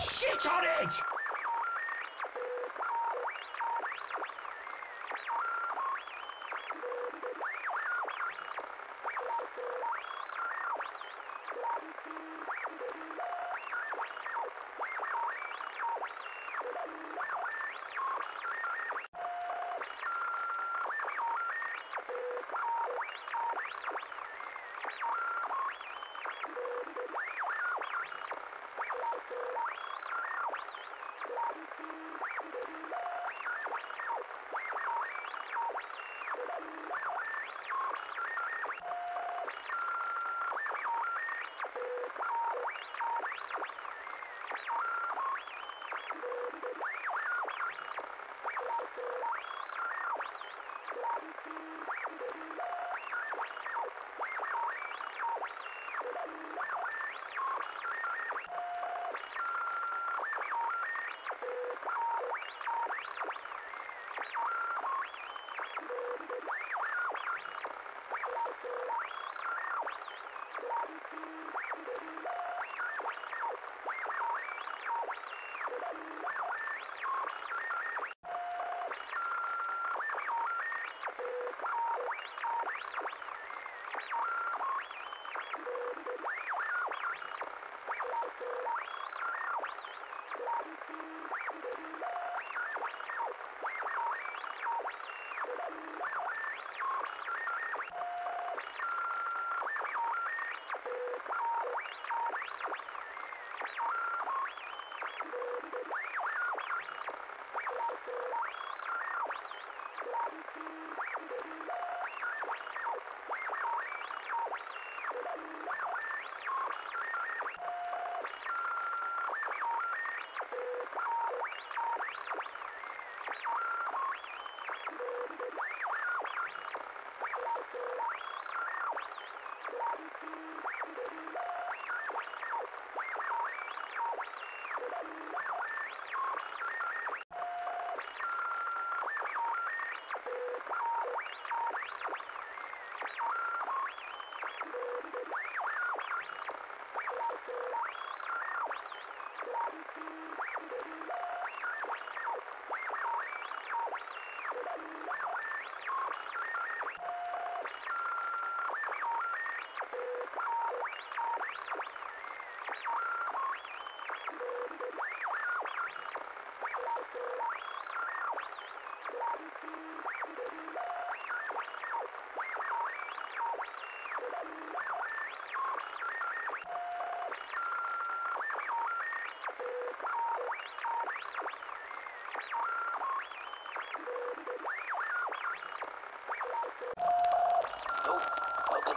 Shit on it!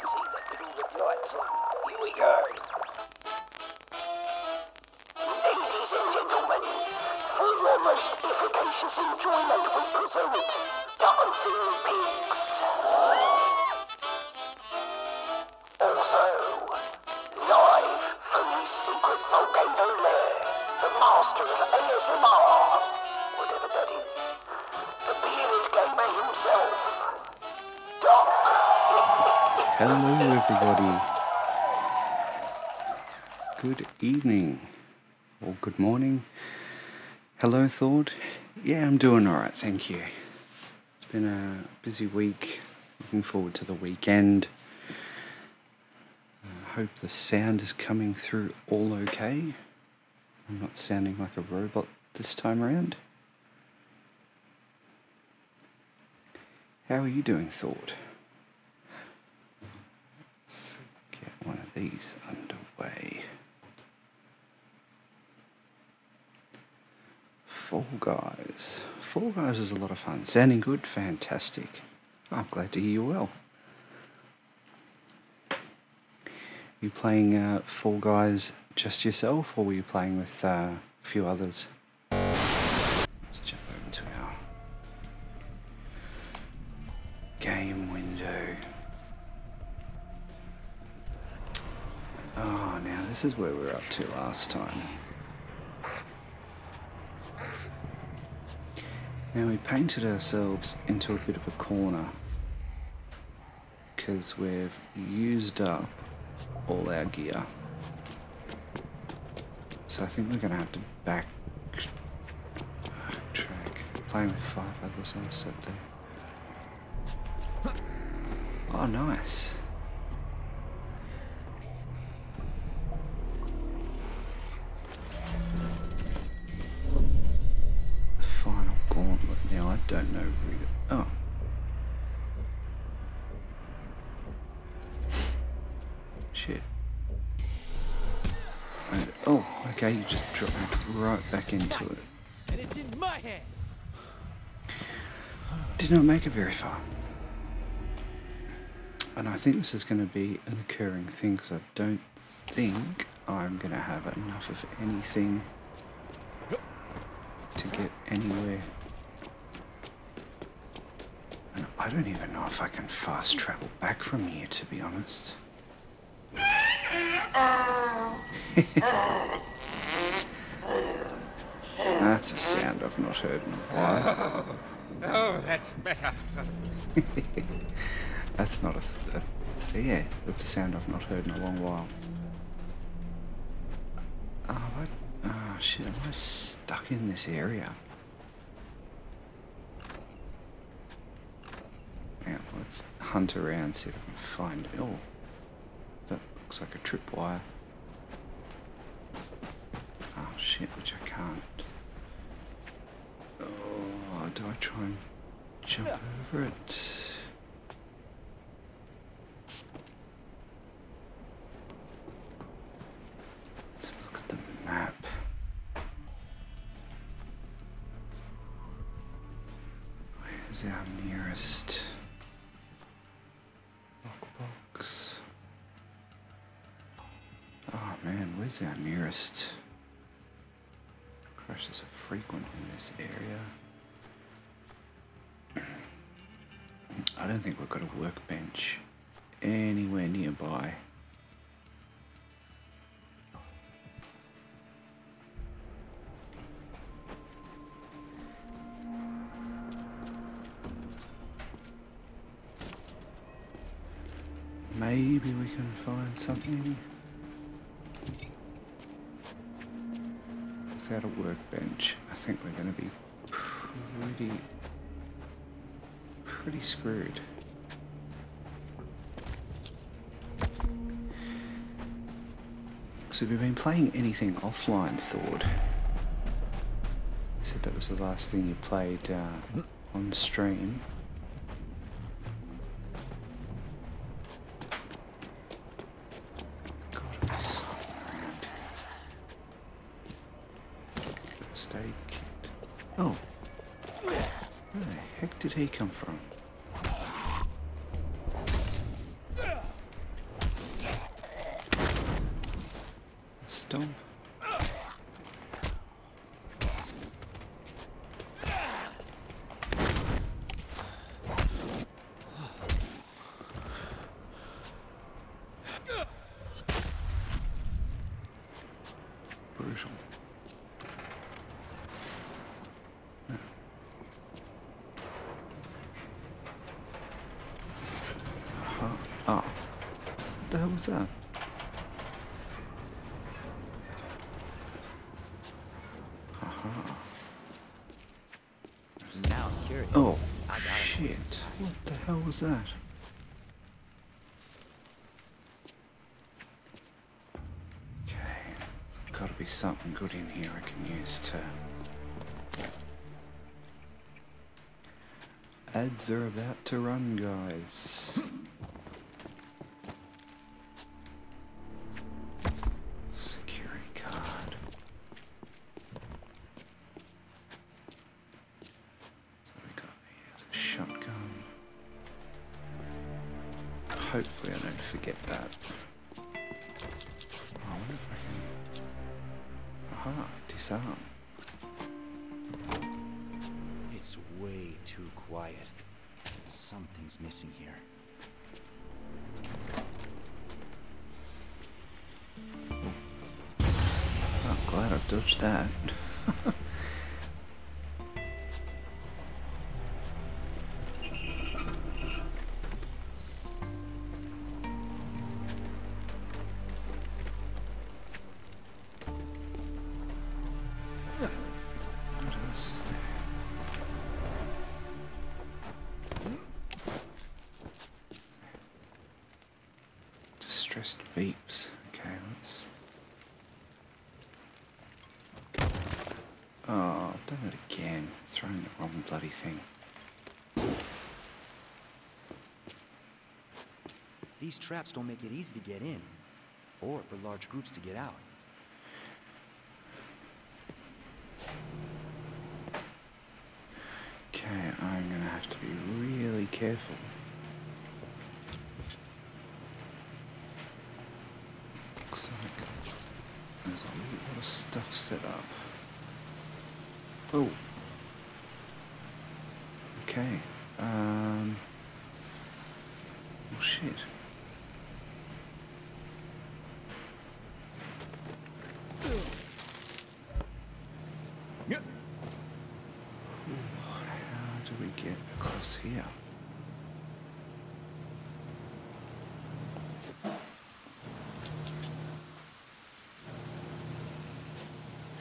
Here we go. Ladies and gentlemen, for most efficacious enjoyment we present Dancing Pigs. Live from his secret volcano lair, the master of ASMR, Hello, everybody. Good evening or good morning. Hello, Thought. Yeah, I'm doing alright, thank you. It's been a busy week. Looking forward to the weekend. I hope the sound is coming through all okay. I'm not sounding like a robot this time around. How are you doing, Thought? Let's get one of these underway. Fall Guys. Guys is a lot of fun. Sounding good? Fantastic. I'm glad to hear you well. You playing uh, Fall Guys just yourself, or were you playing with uh, a few others? Let's jump over to our game window. Oh, now this is where we were up to last time. Now we painted ourselves into a bit of a corner. because we've used up all our gear. So I think we're going to have to back track. Playing with five others on a set day. Oh, nice. Did not make it very far. And I think this is going to be an occurring thing because I don't think I'm going to have enough of anything to get anywhere. And I don't even know if I can fast travel back from here, to be honest. That's a sound I've not heard in a while. Oh, that's better. That's not a, That's, yeah, that's a sound I've not heard in a long while. Oh? Oh, shit, am I stuck in this area? Yeah, let's hunt around, see if I can find. it. Oh, that looks like a tripwire. Oh, shit, which I can't. Do I try and jump over it? Let's have a look at the map. Where's our nearest lockbox? Oh man, where's our nearest? Crashes are frequent in this area. Don't think we've got a workbench anywhere nearby. Maybe we can find something. Without a workbench, I think we're going to be pretty, pretty screwed. So have you been playing anything offline, Thord? You said that was the last thing you played uh, on stream. Was that? Okay. There's gotta be something good in here I can use to... Ads are about to run, guys. These traps don't make it easy to get in, or for large groups to get out. Okay, I'm gonna have to be really careful. Looks like there's a lot of stuff set up. Oh. Okay. Um. Oh shit. How do we get across here?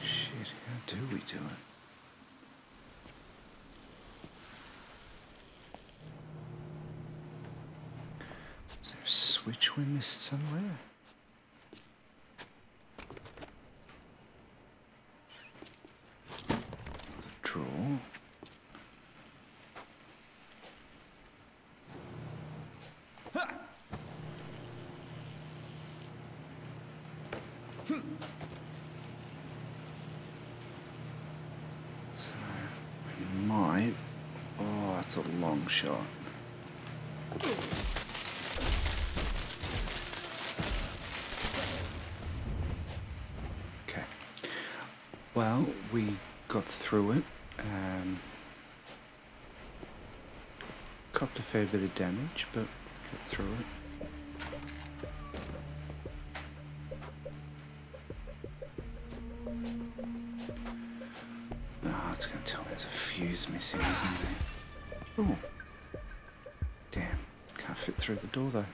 Shit, how do we do it? Is there a we missed somewhere? Drawer. So we might. Oh, that's a long shot. Well, we got through it. Um, copped a fair bit of damage, but got through it. Oh, it's going to tell me there's a fuse missing, isn't it? Oh. Damn. Can't fit through the door though.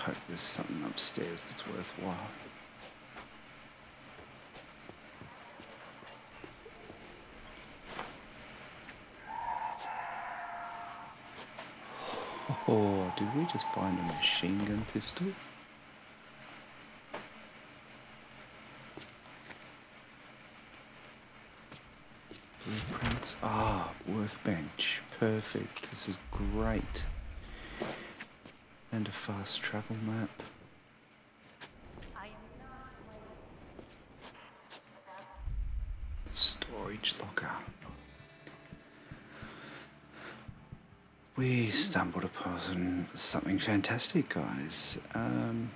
Hope there's something upstairs that's worthwhile. Oh, did we just find a machine gun pistol? Blueprints. Ah, workbench. Perfect. This is great. Fast travel map. Storage locker. We stumbled upon something fantastic, guys. Um,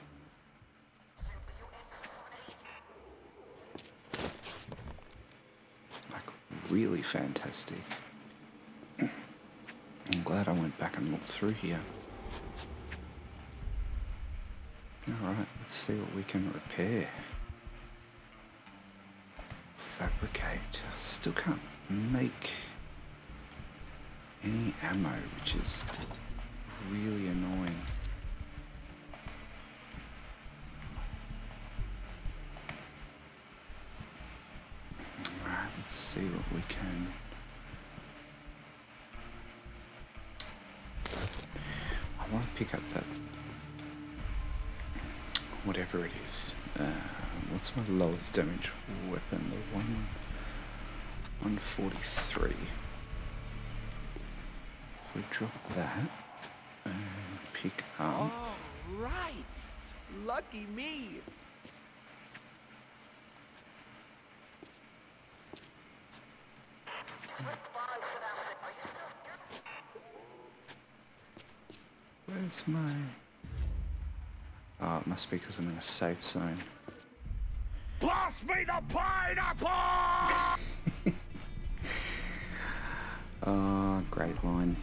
like, really fantastic. I'm glad I went back and looked through here. Alright, let's see what we can repair. Fabricate. Still can't make any ammo, which is really annoying. Alright, let's see what we can. I want to pick up that. Whatever it is. Uh, what's my lowest damage weapon? The one. 143. If we drop that and pick up. All right. Lucky me. Where's my. Oh, it must be because I'm in a safe zone. Pass me the pineapple! Oh, great line.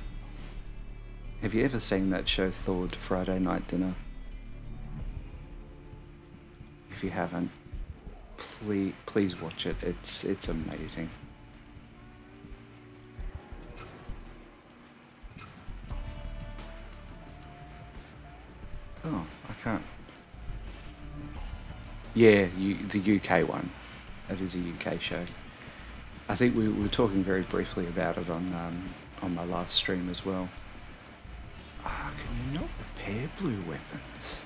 Have you ever seen that show Thawed Friday Night Dinner? If you haven't, please please watch it. It's it's amazing. Yeah, you, the UK one. It is a UK show. I think we were talking very briefly about it on um, on my last stream as well. Ah, can you not repair blue weapons?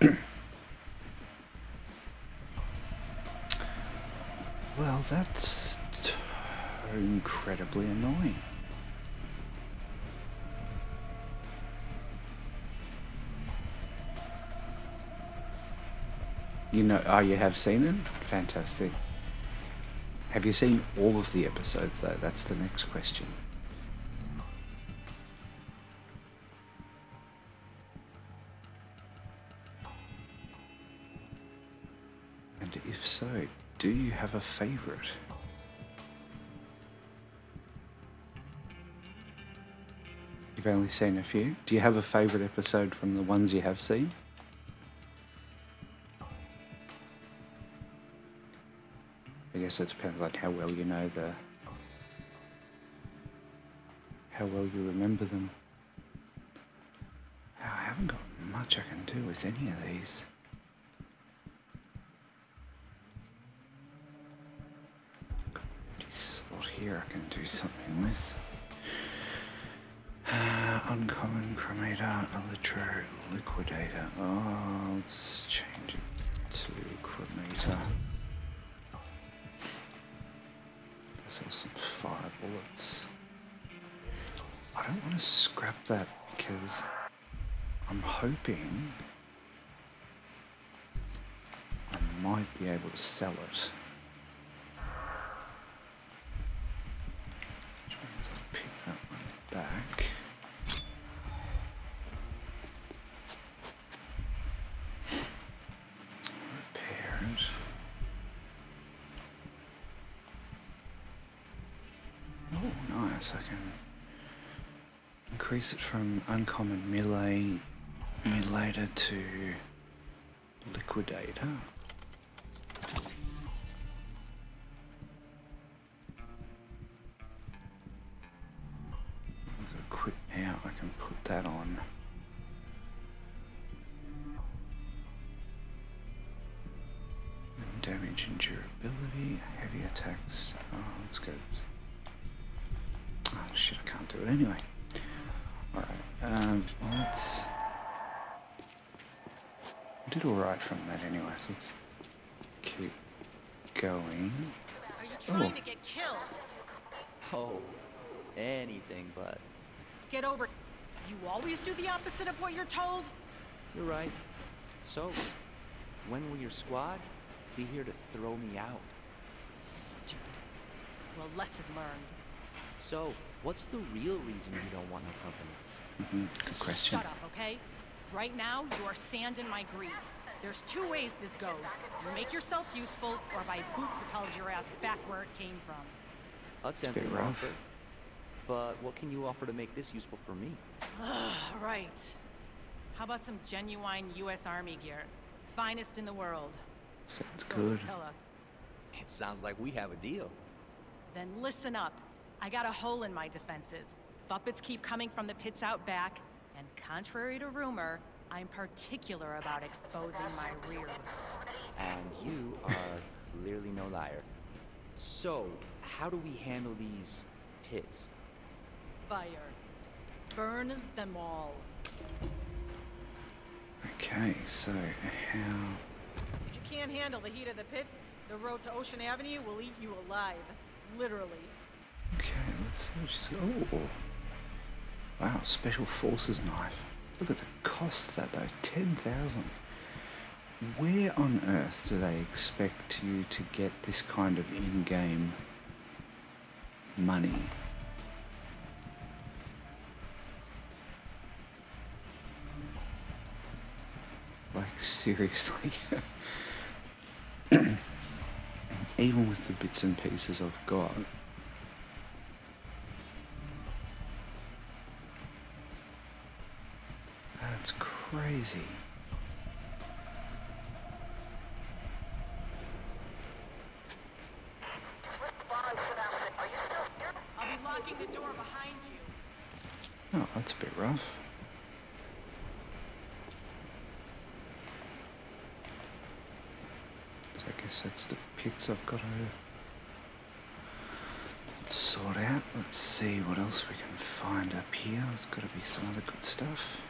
well, that's incredibly annoying. You know, oh, you have seen it? Fantastic. Have you seen all of the episodes, though? That's the next question. And if so, do you have a favourite? You've only seen a few. Do you have a favourite episode from the ones you have seen? Guess it depends on how well you know the. how well you remember them. I haven't got much I can do with any of these. Slot here I can do something with. Uh, uncommon chromator, elytro, liquidator. Oh, let's change it to chromator. Sell some fire bullets. I don't want to scrap that because I'm hoping I might be able to sell it. Which means I'll pick that one back. Repair it. Oh, nice. I can increase it from uncommon melee, mutilator to liquidator. That anyway, so let's keep going. Are you trying Oh. to get killed? Oh, anything but. Get over. You always do the opposite of what you're told? You're right. So, when will your squad be here to throw me out? Stupid. Well, lesson learned. So, what's the real reason you don't want my company? Mhm, Good question. Shut up, okay? Right now, you are sand in my grease. There's two ways this goes. You make yourself useful, or my boot propels your ass back where it came from. That's a bit tempting rough. offer. But what can you offer to make this useful for me? All right. How about some genuine U.S. Army gear? Finest in the world. Sounds So, good. Tell us. It sounds like we have a deal. Then listen up. I got a hole in my defenses. Thuppets keep coming from the pits out back, and contrary to rumor, I'm particular about exposing my rear. And you are clearly no liar. So, how do we handle these pits? Fire. Burn them all. Okay, so how... If you can't handle the heat of the pits, the road to Ocean Avenue will eat you alive. Literally. Okay, let's see what she's got. Oh. Wow, special forces knife. Look at the cost of that though, 10,000. Where on earth do they expect you to get this kind of in-game money? Like, seriously. Even with the bits and pieces I've got. Crazy. Oh, that's a bit rough. So I guess that's the pits I've got to sort out. Let's see what else we can find up here. There's got to be some other good stuff.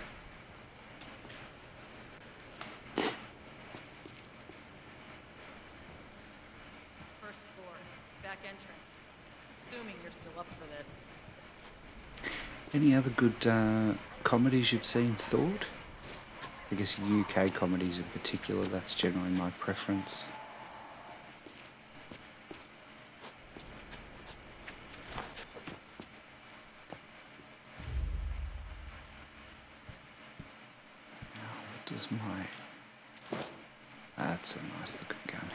First floor, back entrance. Assuming you're still up for this. Any other good uh, comedies you've seen, Thought? I guess UK comedies in particular, that's generally my preference. Now, what does my. That's a nice looking gun.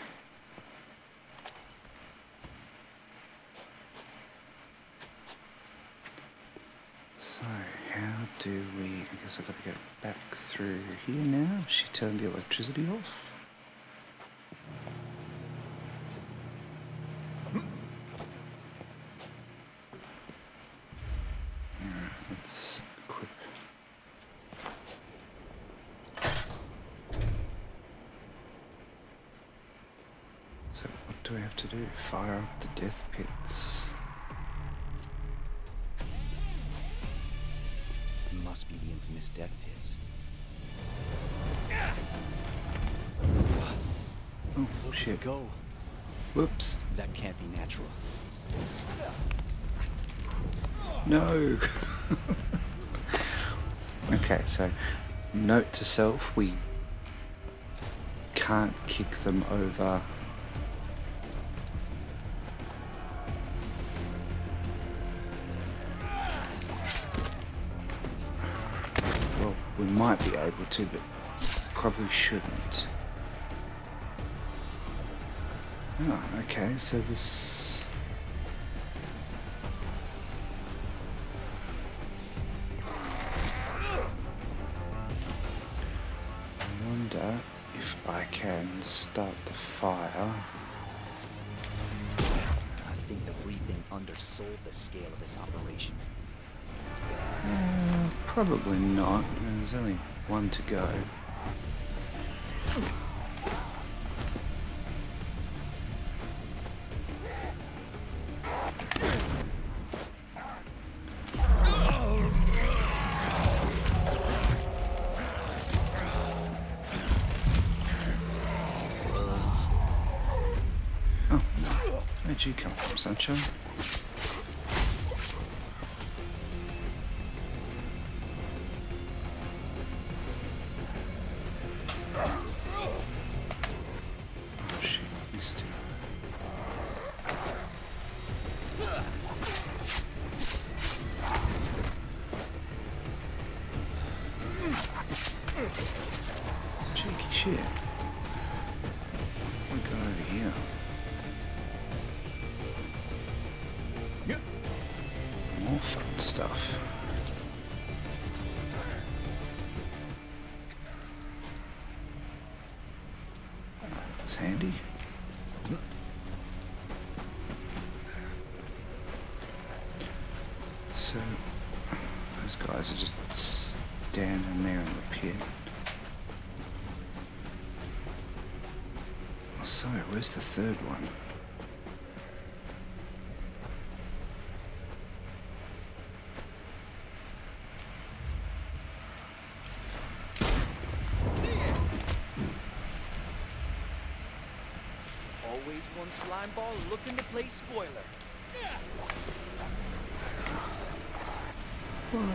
So, how do I've got to go back through here now. She turned the electricity off. Note to self: we can't kick them over. Well, we might be able to, but probably shouldn't. Oh, okay, so this. Probably not. There's only one to go. Oh, where'd you come from, Sunshine? Where's the third one? Always one slime ball looking to play spoiler. Well,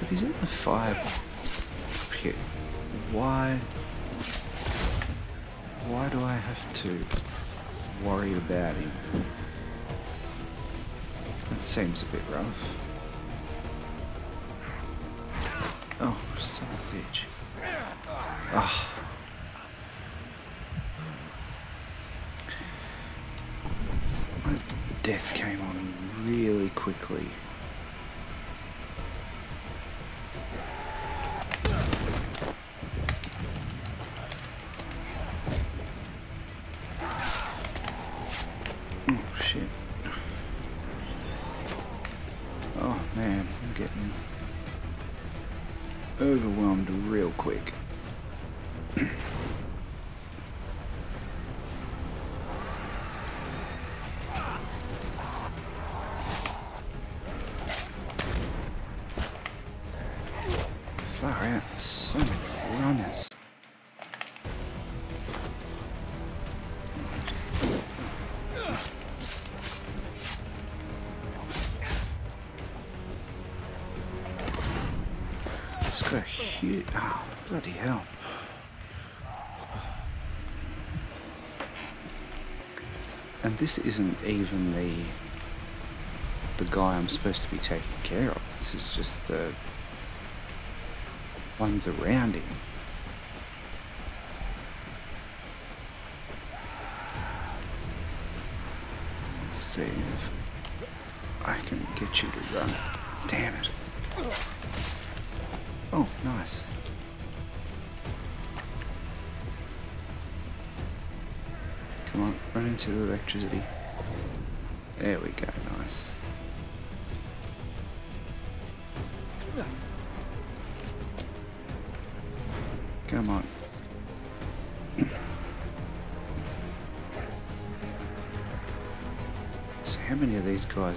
if he's in the fire pit, why? Do I have to worry about him? That seems a bit rough. Oh, son of a bitch. Oh. Death came on really quickly. And this isn't even the the guy I'm supposed to be taking care of. This is just the ones around him.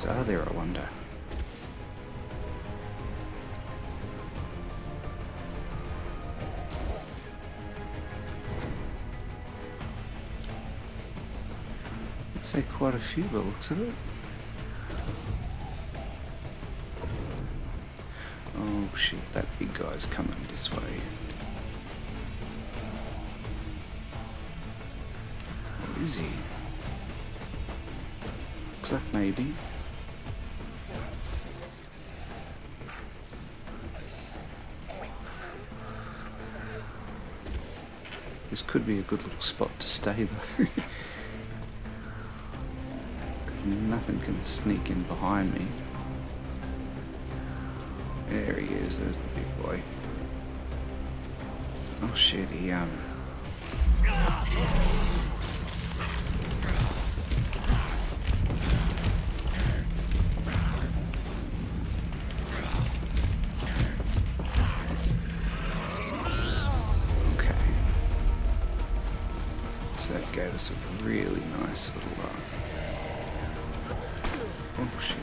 Are there, I wonder? Looks like quite a few by looks of it. Oh shit, that big guy's coming this way. Where is he? Looks like maybe. Could be a good little spot to stay though. Nothing can sneak in behind me. There he is, there's the big boy. Oh shit, he um Us a really nice little uh, Oh shit.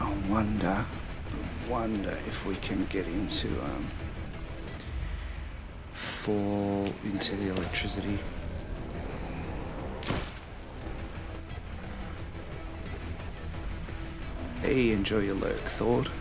I wonder, wonder if we can get him to um, fall into the electricity. Enjoy your lurk, Thord.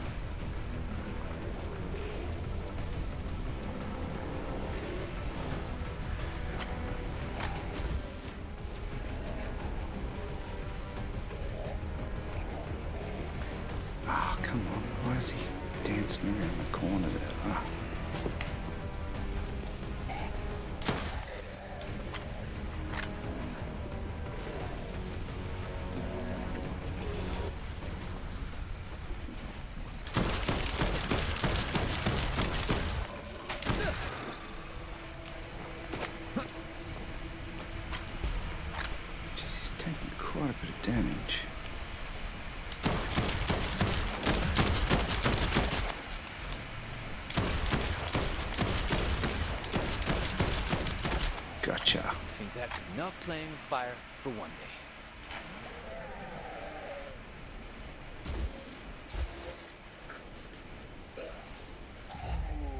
Playing with fire for one day.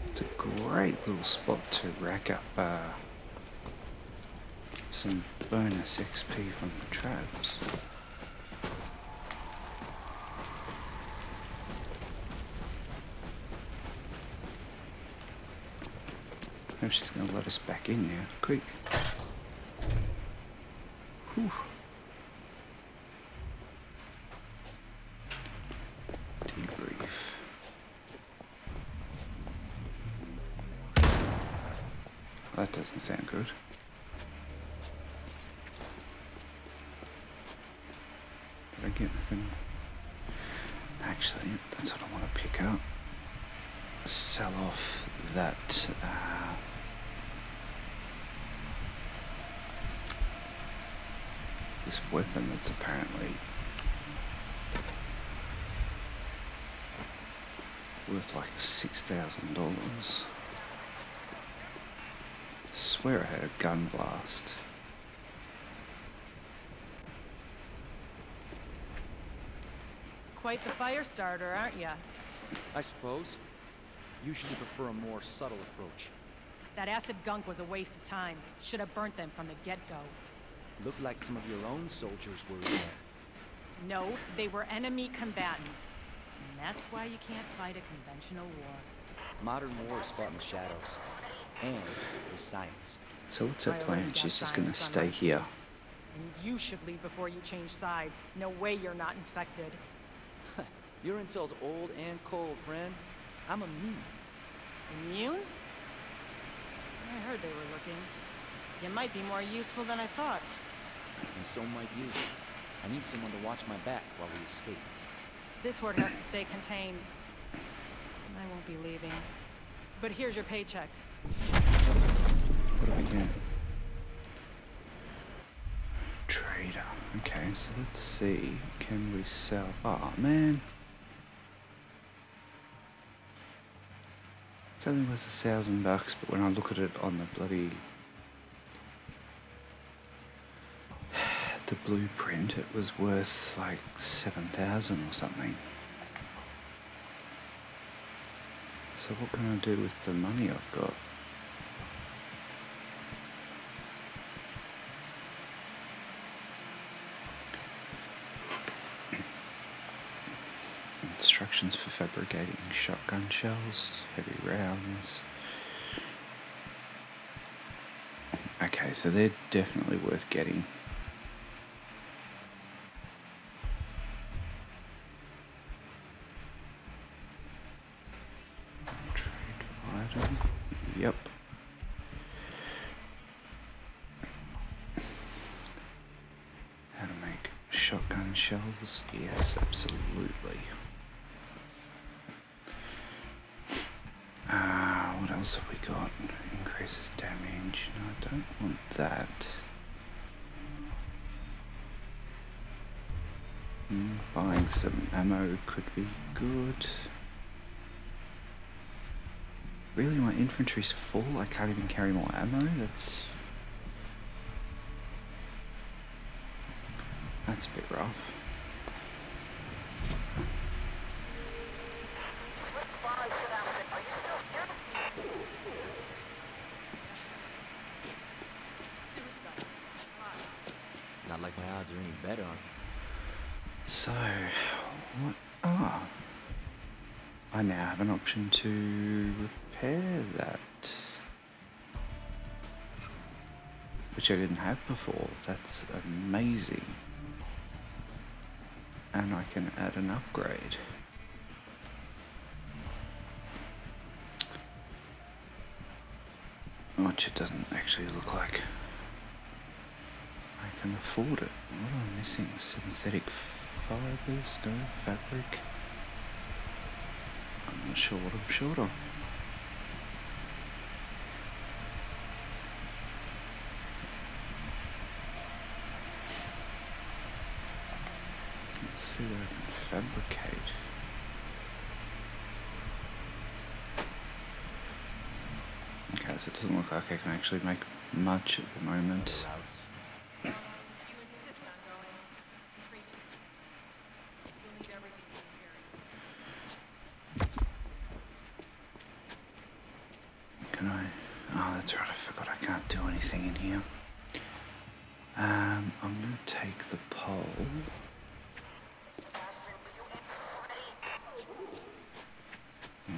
It's a great little spot to rack up uh, some bonus XP from the traps. Hope she's going to let us back in now. Quick. Thousand dollars. Swear I had a gun blast. Quite the fire starter, aren't you? I suppose. Usually prefer a more subtle approach. That acid gunk was a waste of time. Should have burnt them from the get-go. Looked like some of your own soldiers were in there. No, they were enemy combatants. And that's why you can't fight a conventional war. Modern war is fought in the shadows. And with science. So what's her plan? She's just gonna stay here. And you should leave before you change sides. No way you're not infected. Your intel's old and cold, friend. I'm immune. Immune? I heard they were looking. You might be more useful than I thought. And so might you. I need someone to watch my back while we escape. This horde has to stay contained. Be leaving. But here's your paycheck. What do I get? Trader. Okay, so let's see. Can we sell? Oh man. It's only worth a thousand bucks, but when I look at it on the bloody the blueprint, it was worth like seven thousand or something. So what can I do with the money I've got? Instructions for fabricating shotgun shells, heavy rounds. Okay, so they're definitely worth getting. Trade item. Yep. How to make shells? Yes, absolutely. Uh, what else have we got? Increases damage. No, I don't want that. Hmm, buying some ammo could be good. Really, my infantry's full? I can't even carry more ammo? That's... That's a bit rough. Suicide. Not like my odds are any better on So, what? Ah. I now to repair that. Which I didn't have before. That's amazing. And I can add an upgrade. Which it doesn't actually look like I can afford it. What am I missing? Synthetic fibers? No fabric? Short on. Let's see what I can fabricate. Okay, so it doesn't look like I can actually make much at the moment. routes. You insist on going. Creepy. You'll need everything you carry. Can I? Oh, that's right. I forgot I can't do anything in here. Um, I'm gonna take the pole.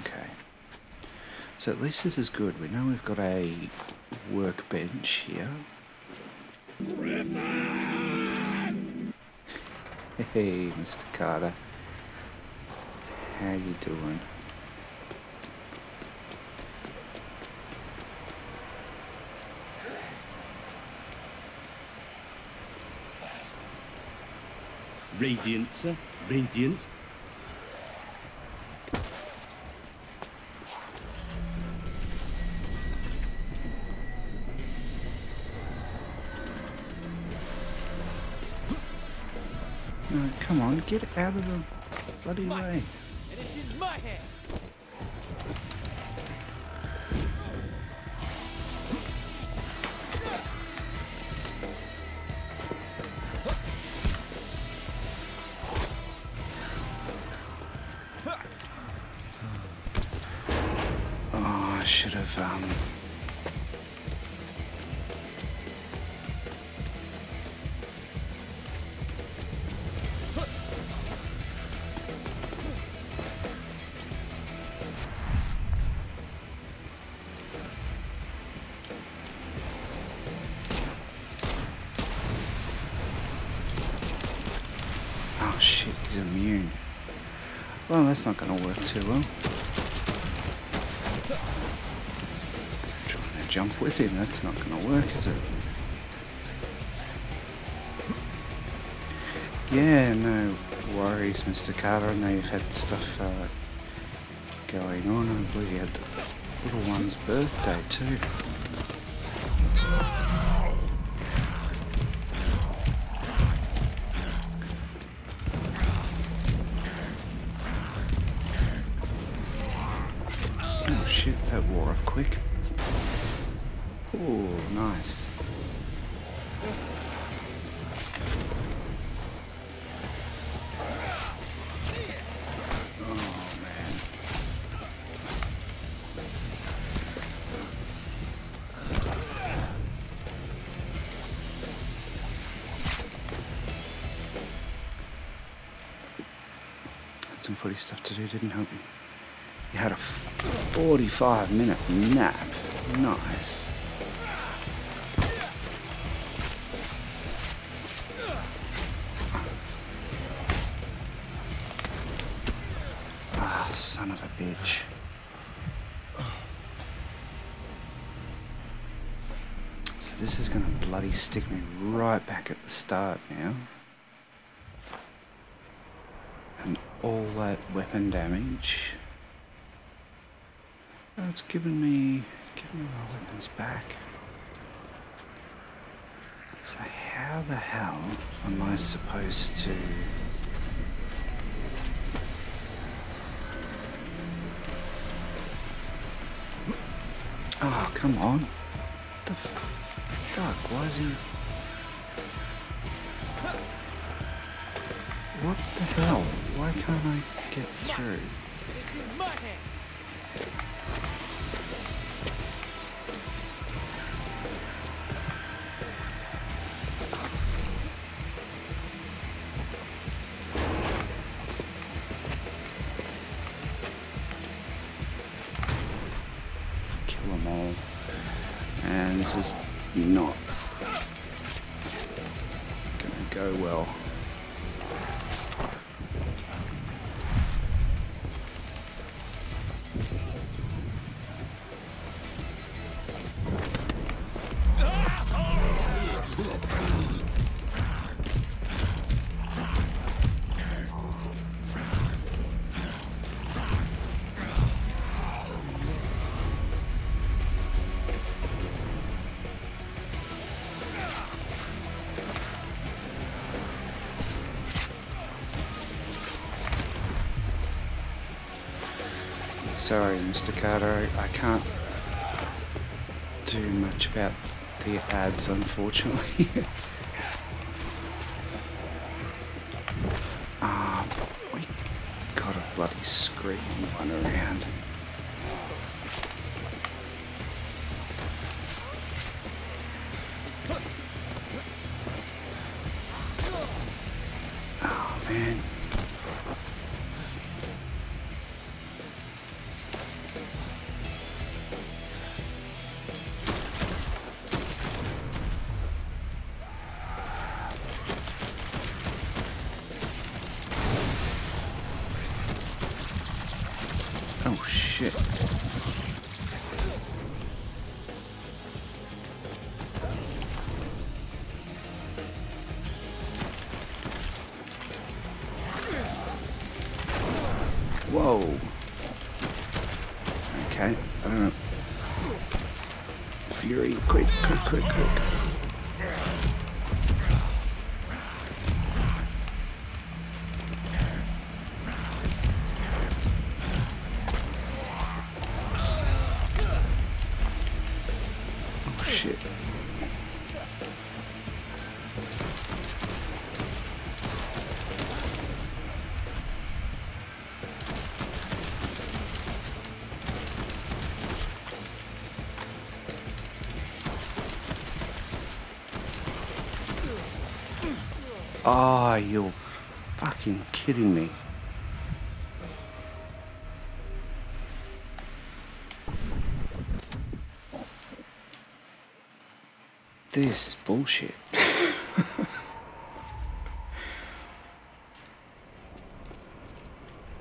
Okay. So at least this is good. We know we've got a workbench here. Hey, Mr. Carter. How you doing? Radiant, sir. Radiant. Get out of the bloody way. And it's in my hands. Well, that's not going to work too well. Trying to jump with him, that's not going to work, is it? Yeah, no worries, Mr. Carter. I know you've had stuff uh, going on. I believe you had the little one's birthday too. Stuff to do, didn't help you. You had a 45 minute nap. Nice. Ah, son of a bitch. So this is gonna bloody stick me right back at the start now. And all that weapon damage. It's given me given me my weapons back. So how the hell am I supposed to Oh, come on. What the fuck, why is he... What the hell? Why can't I get through? Sorry, Mr. Carter, I can't do much about the ads, unfortunately. Ah, we got a bloody screaming one Oh, you're fucking kidding me. This is bullshit.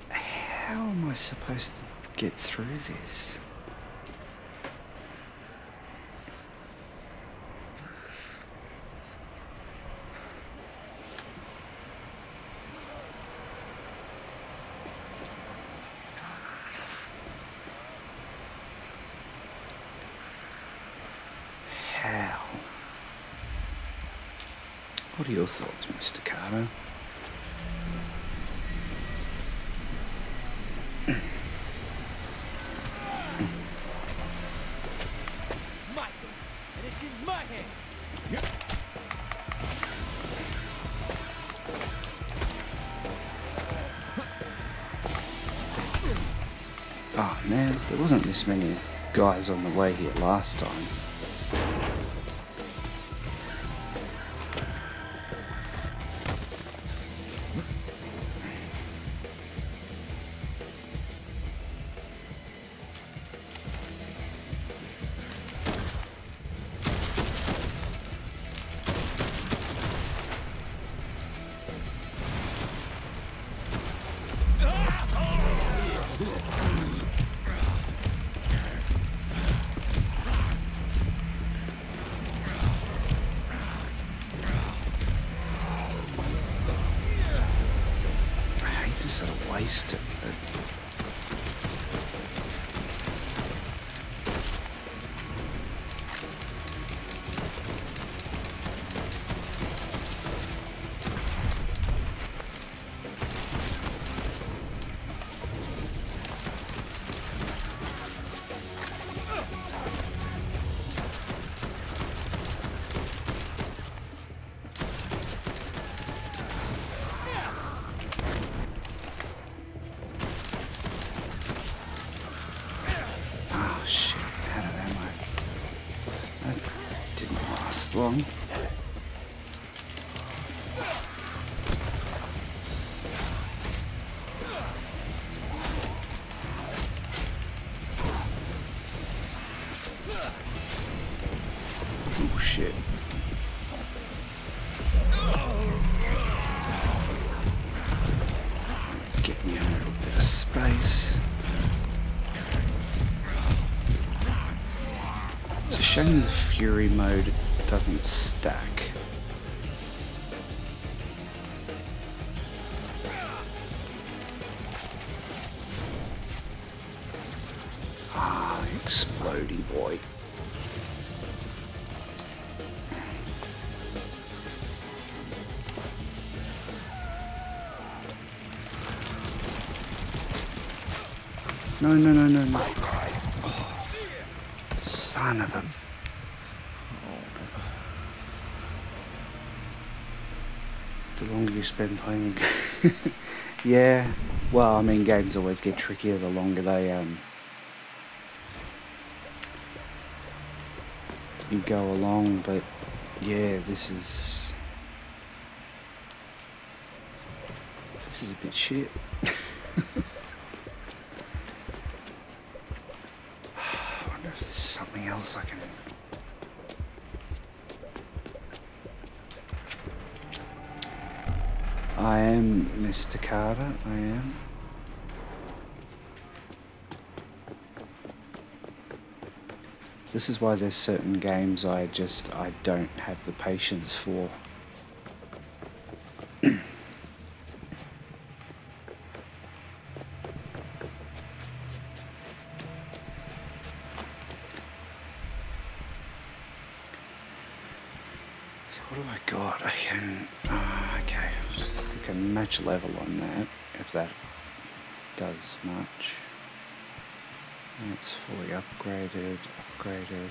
How am I supposed to get through this? What are your thoughts, Mr. My hands. Oh man, there wasn't this many guys on the way here last time. No, no, no, no, no. Oh, son of a the longer you spend playing yeah well i mean games always get trickier the longer they um you go along but yeah this is this is a bit shit Staccato, I am. This is why there's certain games I just, I don't have the patience for. So what have I got? I can. Uh, okay. Can match level on that if that does much. And it's fully upgraded, upgraded.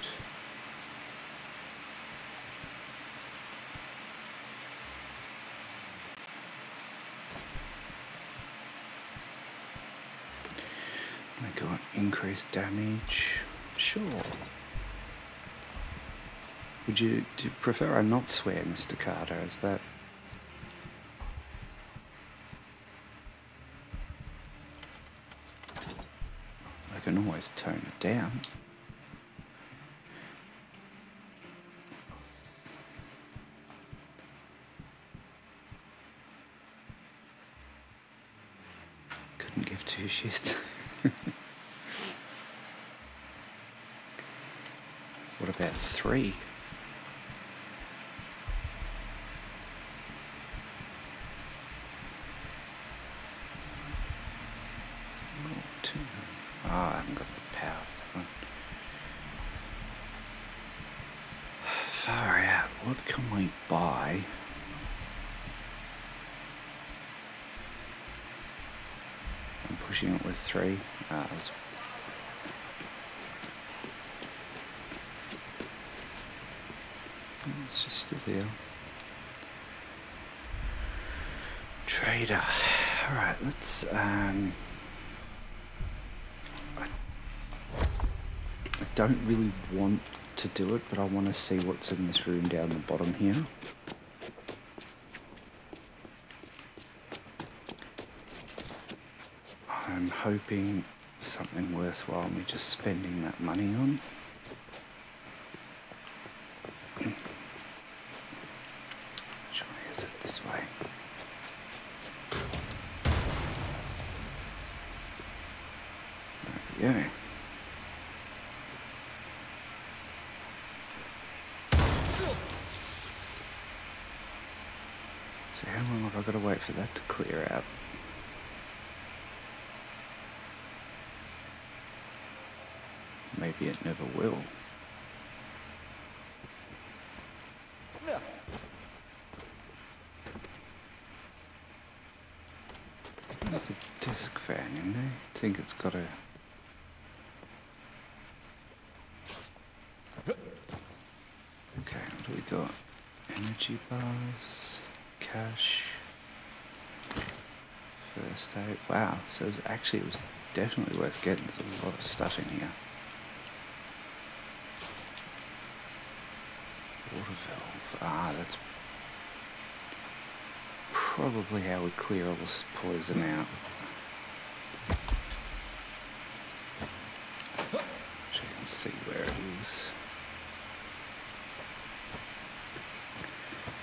I got increased damage. Sure. Would you, do you prefer I not swear, Mr. Carter? Is that. I can always tone it down. Couldn't give two shits. what about three? Oh, two. Oh, I haven't got the power of that one. Far out. What can we buy? I'm pushing it with three. Ah, that's It's just still there. Trader. Alright, let's um I don't really want to do it, but I want to see what's in this room down the bottom here. I'm hoping something worthwhile me just spending that money on. Which way is it? This way. There we go. So how long have I got to wait for that to clear out? It never will. There's a disc fan in there. I think it's got a. Okay, what do we got? Energy bars, cash, first aid. Wow, so it was actually it was definitely worth getting. There's a lot of stuff in here. Water valve. Ah, that's probably how we clear all this poison out. So you can see where it is.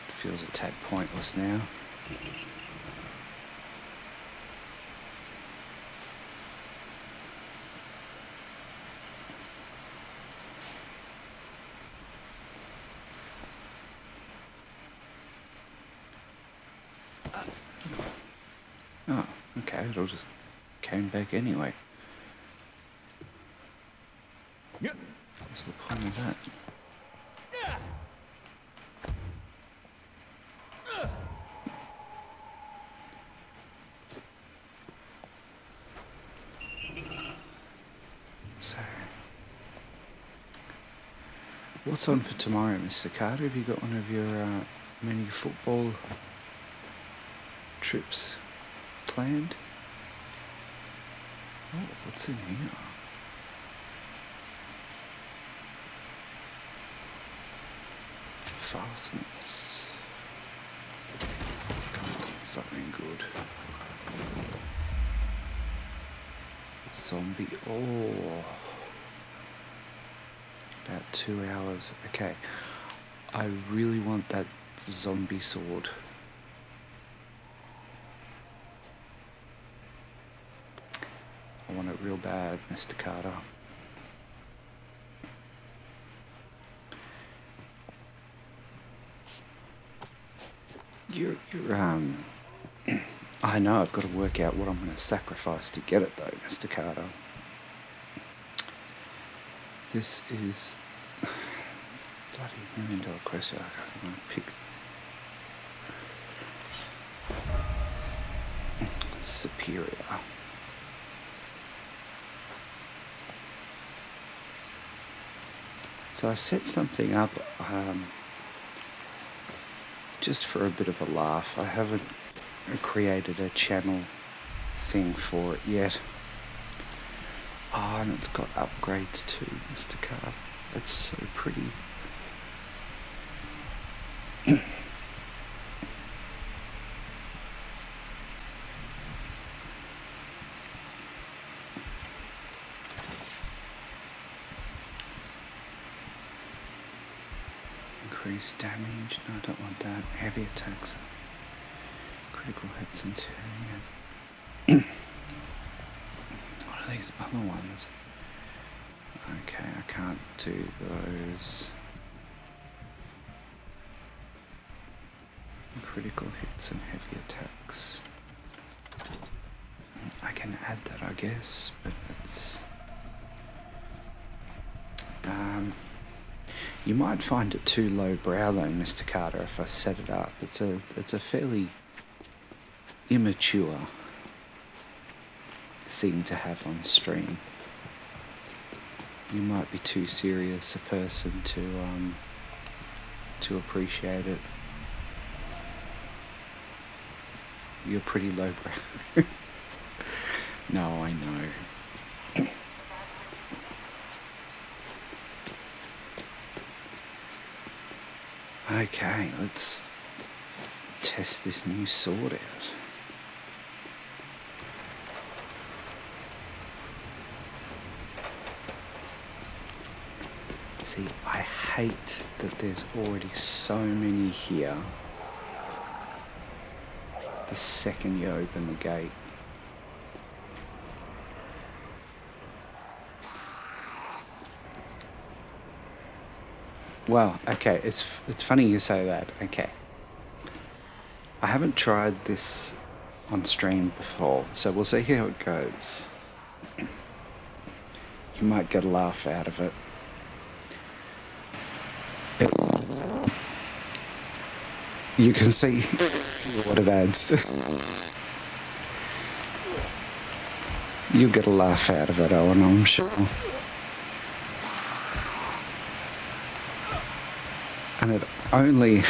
It feels a tad pointless now. Oh, okay, it all just anyway. What's the point of that? So, what's on for tomorrow, Mr. Carter? Have you got one of your uh, many football trips planned? Oh, what's in here? Fastness. Come on, something good. Zombie. Oh. About two hours. Okay. I really want that zombie sword. I want it real bad, Mr. Carter. You're, you're, um, I know I've got to work out what I'm going to sacrifice to get it though, Mr. Carter. This is bloody million dollar question. I'm to pick superior. So I set something up um, just for a bit of a laugh. I haven't created a channel thing for it yet. Oh, and it's got upgrades too, Mr. Car. It's so pretty. Increased damage. No, I don't want that. Heavy attacks. Critical hits into. Yeah. what are these other ones? Okay, I can't do those. Critical hits and heavy attacks. I can add that, I guess, but it's. You might find it too low brow though, Mr. Carter, if I set it up. It's a it's a fairly immature thing to have on stream. You might be too serious a person to um to appreciate it. You're pretty low brow. no, I know. Okay, let's test this new sword out. See, I hate that there's already so many here. The second you open the gate. Well, okay, it's it's funny you say that. Okay. I haven't tried this on stream before, so we'll see how it goes. You might get a laugh out of it. You can see what it adds. You'll get a laugh out of it, Owen, I'm sure. And it only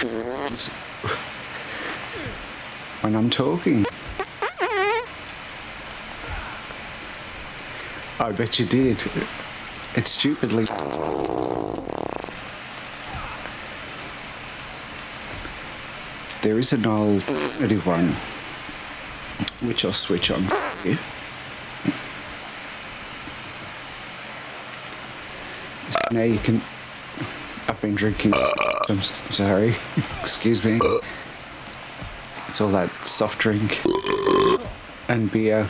when I'm talking. I bet you did. It's stupidly. There is an alternative one, which I'll switch on. here. Now you can. I've been drinking. I'm sorry. Excuse me. It's all that soft drink and beer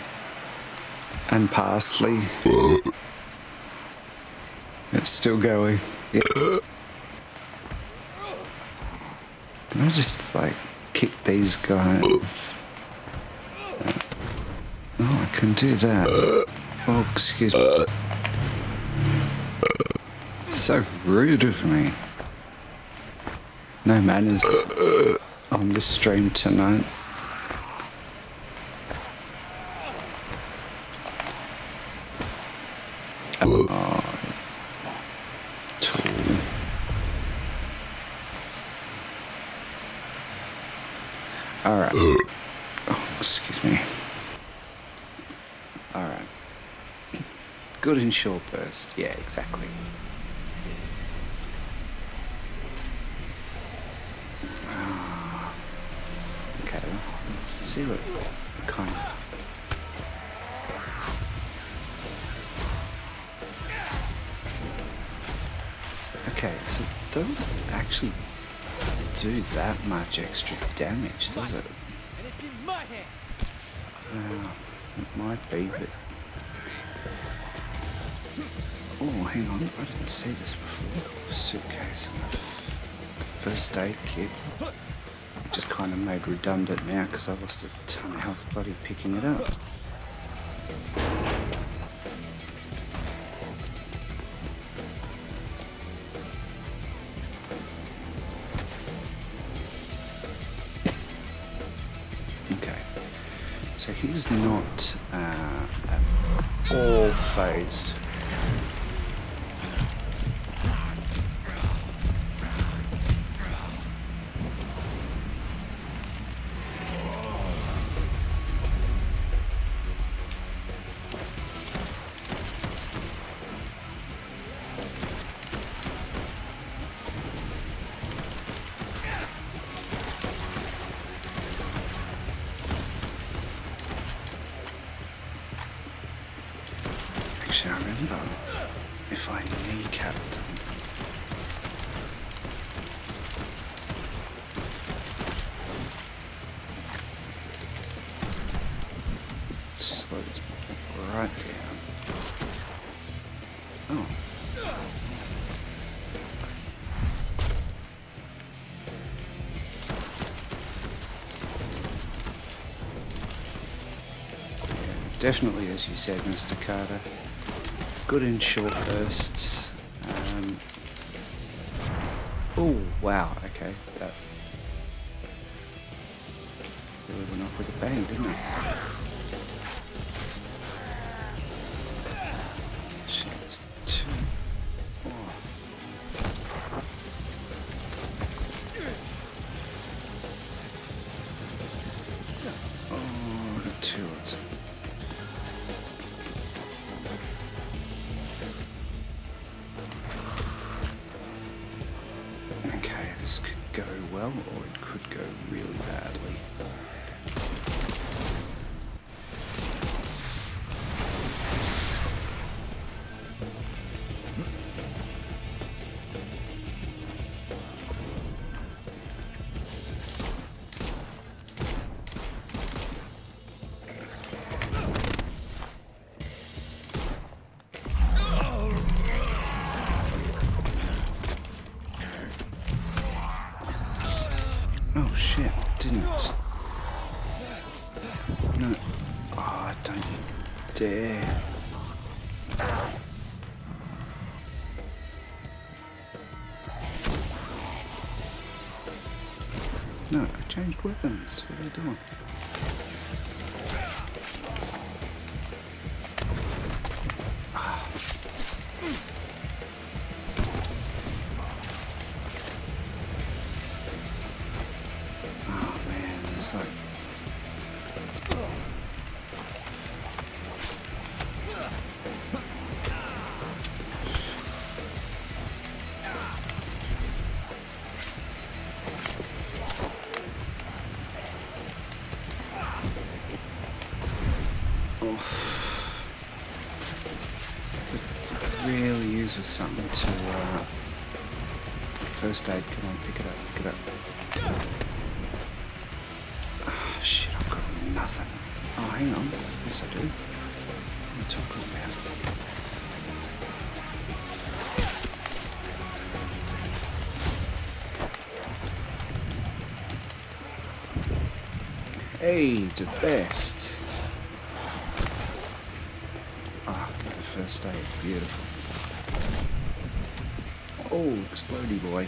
and parsley. It's still going. Yeah. Can I just like kick these guys? Uh, oh, I can do that. Oh, excuse me. So rude of me. No manners on this stream tonight. Ah, tool. All right. Oh, excuse me. All right. Good and short burst. Yeah, exactly. Actually do that much extra damage, does it? And it's in my hands. Uh, it might be, but. Oh, hang on, I didn't see this before. Suitcase and a first aid kit. Just kind of made redundant now because I lost a ton of health bloody picking it up. He's not uh, all phased. Definitely, as you said, Mr. Carter. Good in short bursts. Um, oh, wow, okay. That really went off with a bang, didn't it? Weapons. What use with something to uh, first aid. Come on, pick it up, pick it up. Ah, shit, I've got nothing. Oh, hang on. Yes, I do. What am I talking about? Hey, the best. Ah, the first aid. Beautiful. Oh, explodey boy.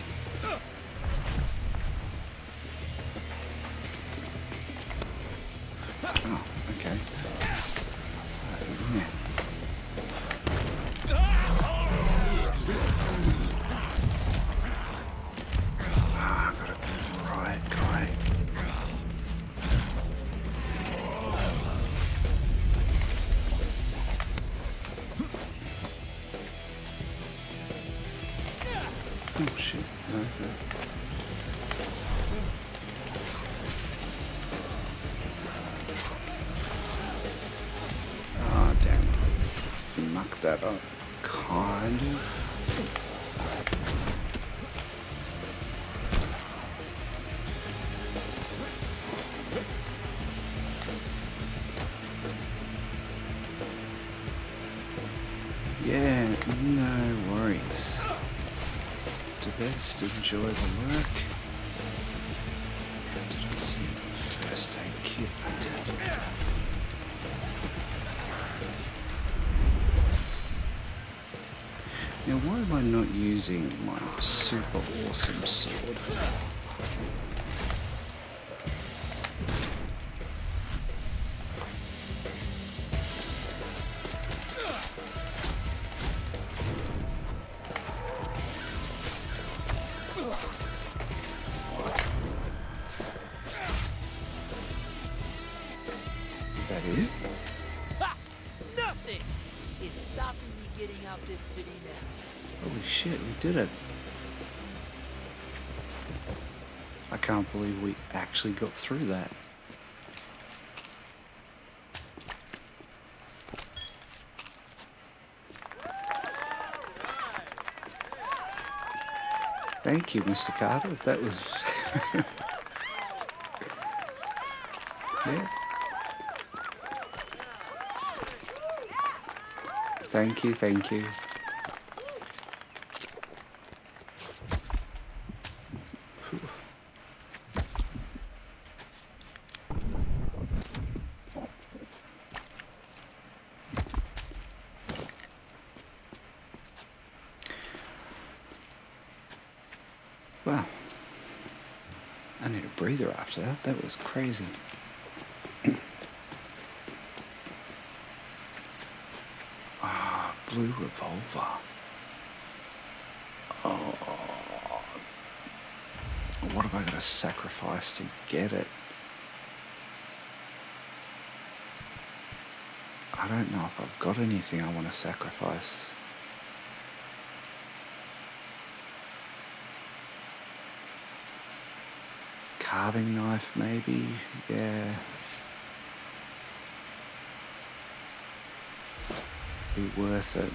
Using my super awesome sword? Did it. I can't believe we actually got through that. Thank you, Mr. Carter. That was. yeah. Thank you, thank you. Wow. I need a breather after that. Was crazy. Ah, blue revolver. Oh. What have I got to sacrifice to get it? I don't know if I've got anything I want to sacrifice. Carving knife, maybe. Yeah. Be worth it.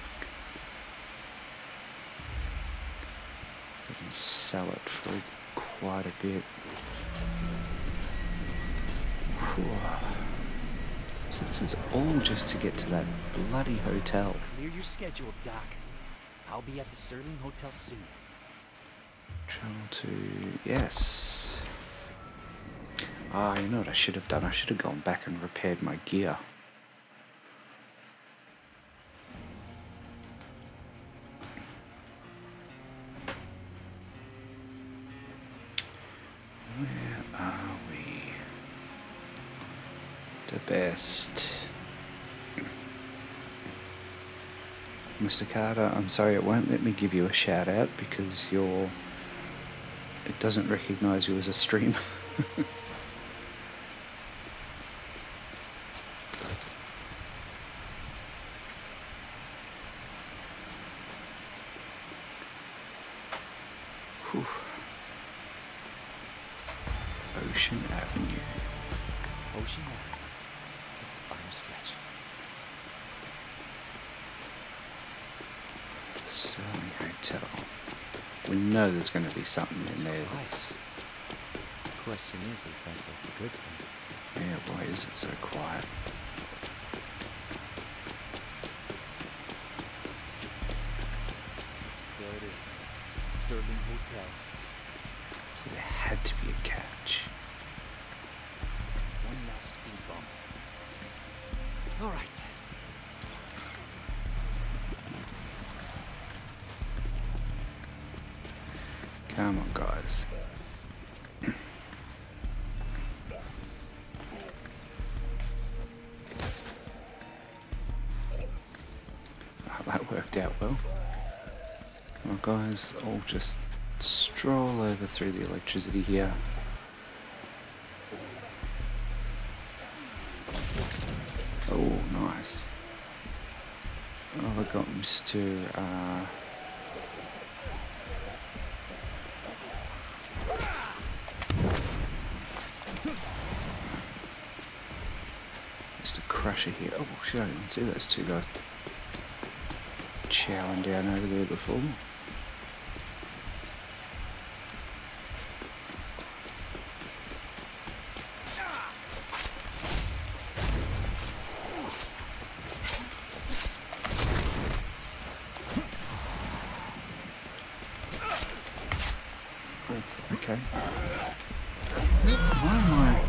I can sell it for quite a bit. So this is all just to get to that bloody hotel. Clear your schedule, Doc. I'll be at the Sterling Hotel soon. Travel to yes. Ah, you know what I should have done? I should have gone back and repaired my gear. Where are we? The best. Mr. Carter, I'm sorry it won't let me give you a shout out because you're. It doesn't recognize you as a streamer. Whew. Ocean Avenue. Ocean Ave. It's the final stretch. Sterling Hotel. We know there's going to be something in there that's. Question is if that's a good thing. Yeah, why is it so quiet? There it is. Sterling Hotel. So there had to be a catch. One last speed bump. All guys, I'll just stroll over through the electricity here. Oh, nice. Oh, I got Mr. Uh, Mr. Crusher here. Oh, shit, I didn't see those two guys chowing down over there before. Oh, okay. Why am I?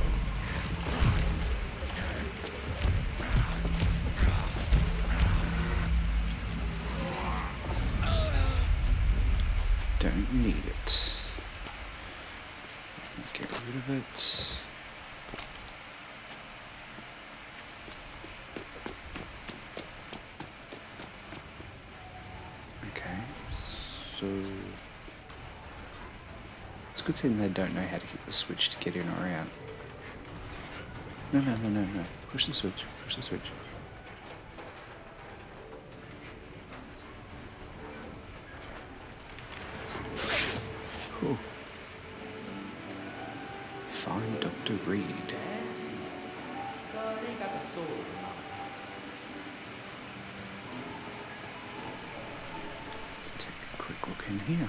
Don't need it. Get rid of it. Okay, so thing they don't know how to hit the switch to get in or out. No, no, no, no, no. Push the switch. Push the switch. Whew. Find Dr. Reed. Fancy. Well, they ain't got the soul of the mountains. Let's take a quick look in here.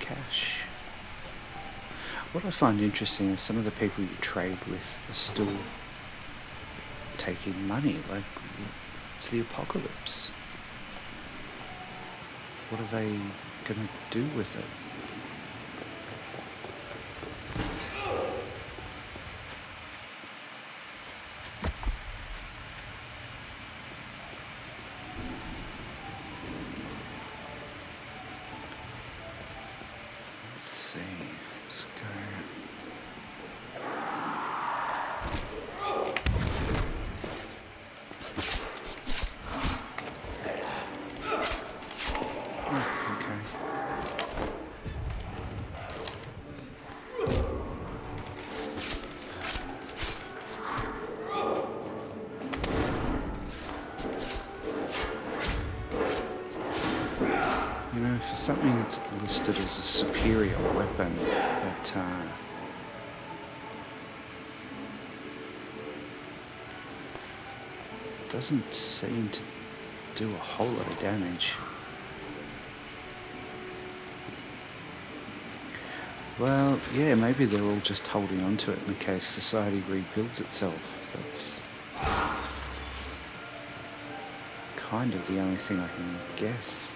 Cash. What I find interesting is some of the people you trade with are still taking money. Like, it's the apocalypse. What are they gonna do with it? You know, for something that's listed as a superior weapon, but uh, doesn't seem to do a whole lot of damage. Well, yeah, maybe they're all just holding on to it in case society rebuilds itself. That's kind of the only thing I can guess.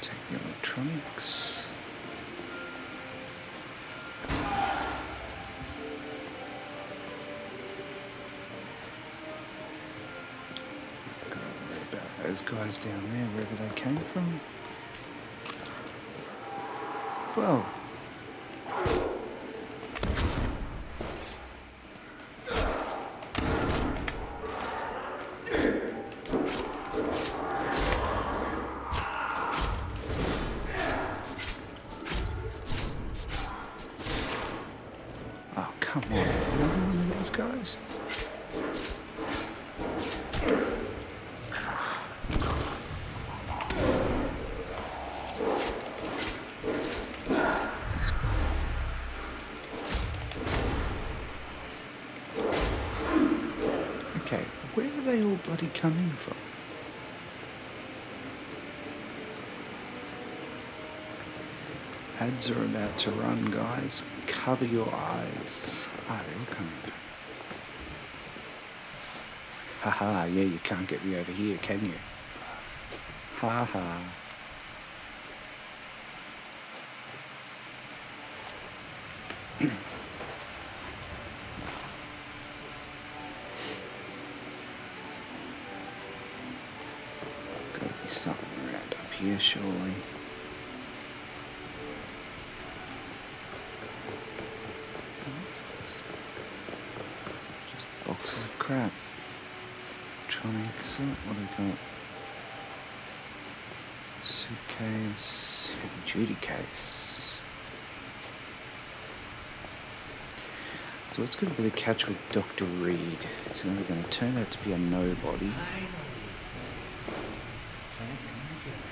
Take the electronics. Gotta worry about those guys down there, wherever they came from. Well. Ads are about to run, guys. Cover your eyes. Ah, they're all coming. Haha, yeah, you can't get me over here, can you? Ha ha. Gotta be something around up here, surely. Just boxes of crap. Electronics, what do we got? Suitcase, heavy duty case. So what's going to be the catch with Dr. Reed? So we're going to turn out to be a nobody? Plans coming together.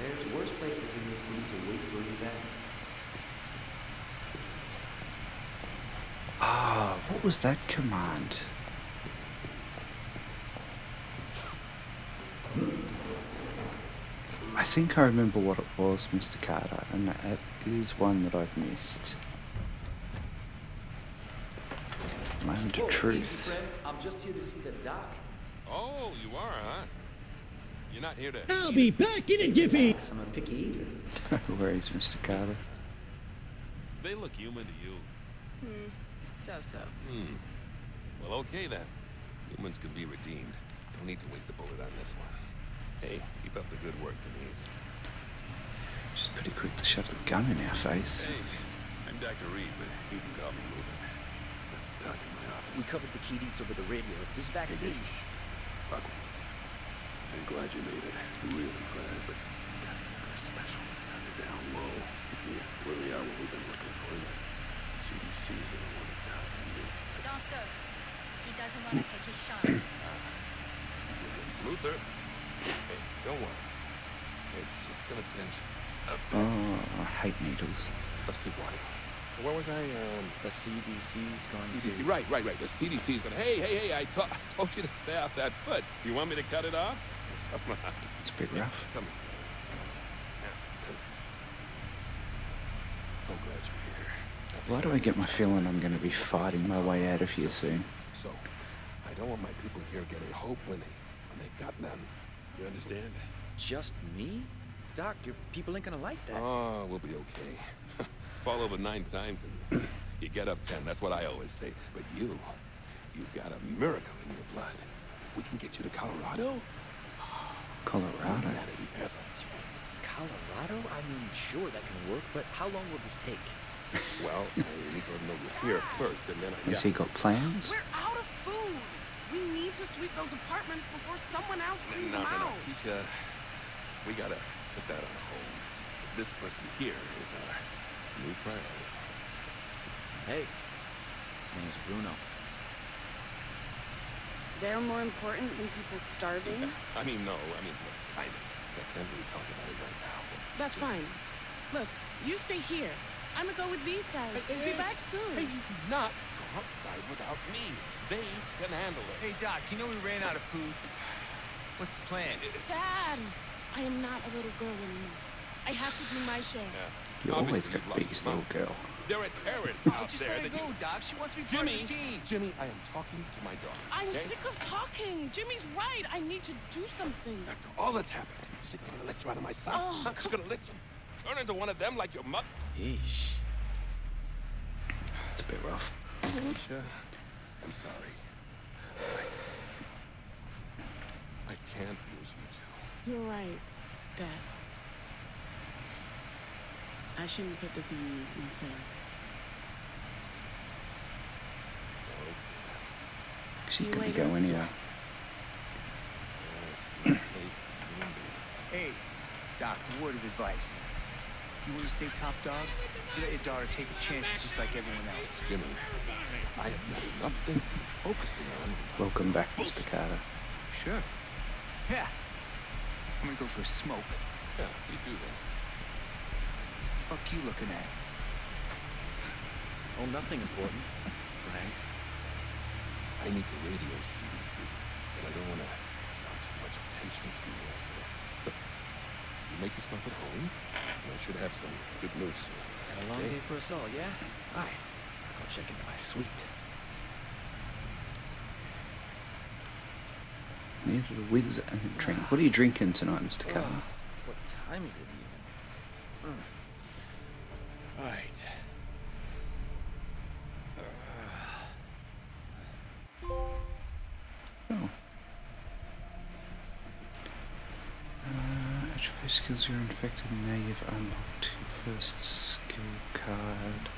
There's worse places in this city to wait for you back. Ah, what was that command? I think I remember what it was, Mr. Carter, and that is one that I've missed. Moment of truth. I'm just here to see the doc. Oh, you are, huh? You're not here to. I'll be back in a jiffy. I'm a picky eater. No worries, Mr. Carter. They look human to you. Hmm. So so. Hmm. Well, okay then. Humans can be redeemed. Don't need to waste a bullet on this one. Hey, keep up the good work, Denise. She's pretty quick to shove the gun in our face. Hey, I'm Dr. Reed, but you can call me Ruben. Let's talk in my office. We covered the key deeds over the radio. If this Hey, vaccine... hey, shh. Look, I'm glad you made it. Really glad, but you gotta keep our specialness under down low. If we really are what we've been looking for, the CDC's gonna want to talk to you. So, Doctor, he doesn't want to take his shot. Uh-huh. Luther, hey, don't worry. It's just gonna pinch. Uh, oh, I hate needles. Let's keep walking. Where was I? Um, The CDC's going CDC. to... Right, right, right. The CDC's gonna. Hey, hey, hey! I, I told you to stay off that foot. You want me to cut it off? Come on. It's a bit rough. Come inside. So glad you're here. I Why do I get my feeling I'm going to be fighting my way out of here soon? So, I don't want my people here getting hope when they when they got none. You understand? Just me? Doc, your people ain't gonna like that. Oh, we'll be okay. Fall over nine times and you get up ten. That's what I always say. But you, you've got a miracle in your blood. If we can get you to Colorado, Colorado. humanity has a chance. Colorado? I mean, sure, that can work, but how long will this take? Well, I need to let them know you're here first, and then I. Has he got plans? We're out of food. We need to sweep those apartments before someone else cleans No, them no, no, out. Tisha. We gotta put that on hold. This person here is our new priority. Hey, name's Bruno. They're more important than people starving. I mean, no, I mean, look, kind of. I can't really talk about it right now. But That's fine. Look, you stay here. I'm gonna go with these guys. we'll be back soon. Hey, you do not go outside without me. They can handle it. Hey, Doc, you know we ran out of food. What's the plan? Dad, I am not a little girl anymore. I have to do my share. You always Obviously, got you've biggest little girl. There are terrorists Oh, out just there let go, you... Doc. She wants to be part Jimmy, of the team. Jimmy, I am talking to my daughter. I'm okay? sick of talking. Jimmy's right. I need to do something. After all that's happened, you think I'm gonna let you out of my sight? Oh, Huh? I'm gonna let you turn into one of them like your mother? Yeesh. It's a bit rough. Mm-hmm. Tisha, I'm sorry. I, I can't lose you two. You're right, Dad. I shouldn't put this on you as my fair. She's you going to later. go anywhere. Hey, Doc, word of advice. You want to stay top dog? You let your daughter take a chance just like everyone else. Jimmy, I have got enough things to be focusing on. Welcome back, Mr. Carter. Sure. Yeah. I'm gonna go for a smoke. Yeah, you do that. Fuck you looking at? Oh, nothing important. Frank, I need to radio CDC, but I don't want to draw too much attention to you. So, look, you make yourself at home, and I should have some good news soon. Had a long Okay? day for us all, yeah? All right. I'll go check into my suite. Needed a whiz and a drink. What are you drinking tonight, Mr. Carter? Ah, what time is it even? All right. Oh. Uh, autophage skills you're infected. Now you've unlocked your first skill card.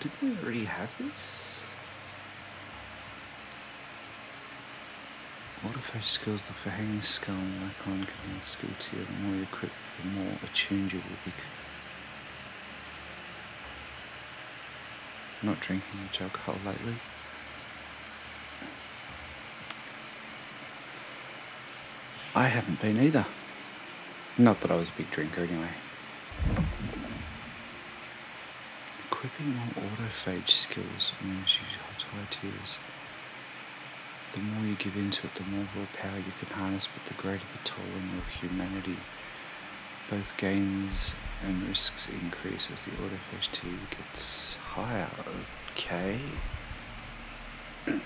Did we already have this? Autophage skills look for hanging skull and icon command skill tier. The more you equip, the more attuned you will be. Not drinking much alcohol lately. I haven't been either. Not that I was a big drinker anyway. Equipping more autophage skills moves you to high tiers. The more you give into it, the more willpower you can harness, but the greater the toll on your humanity. Both gains and risks increase as the tier gets higher. Okay.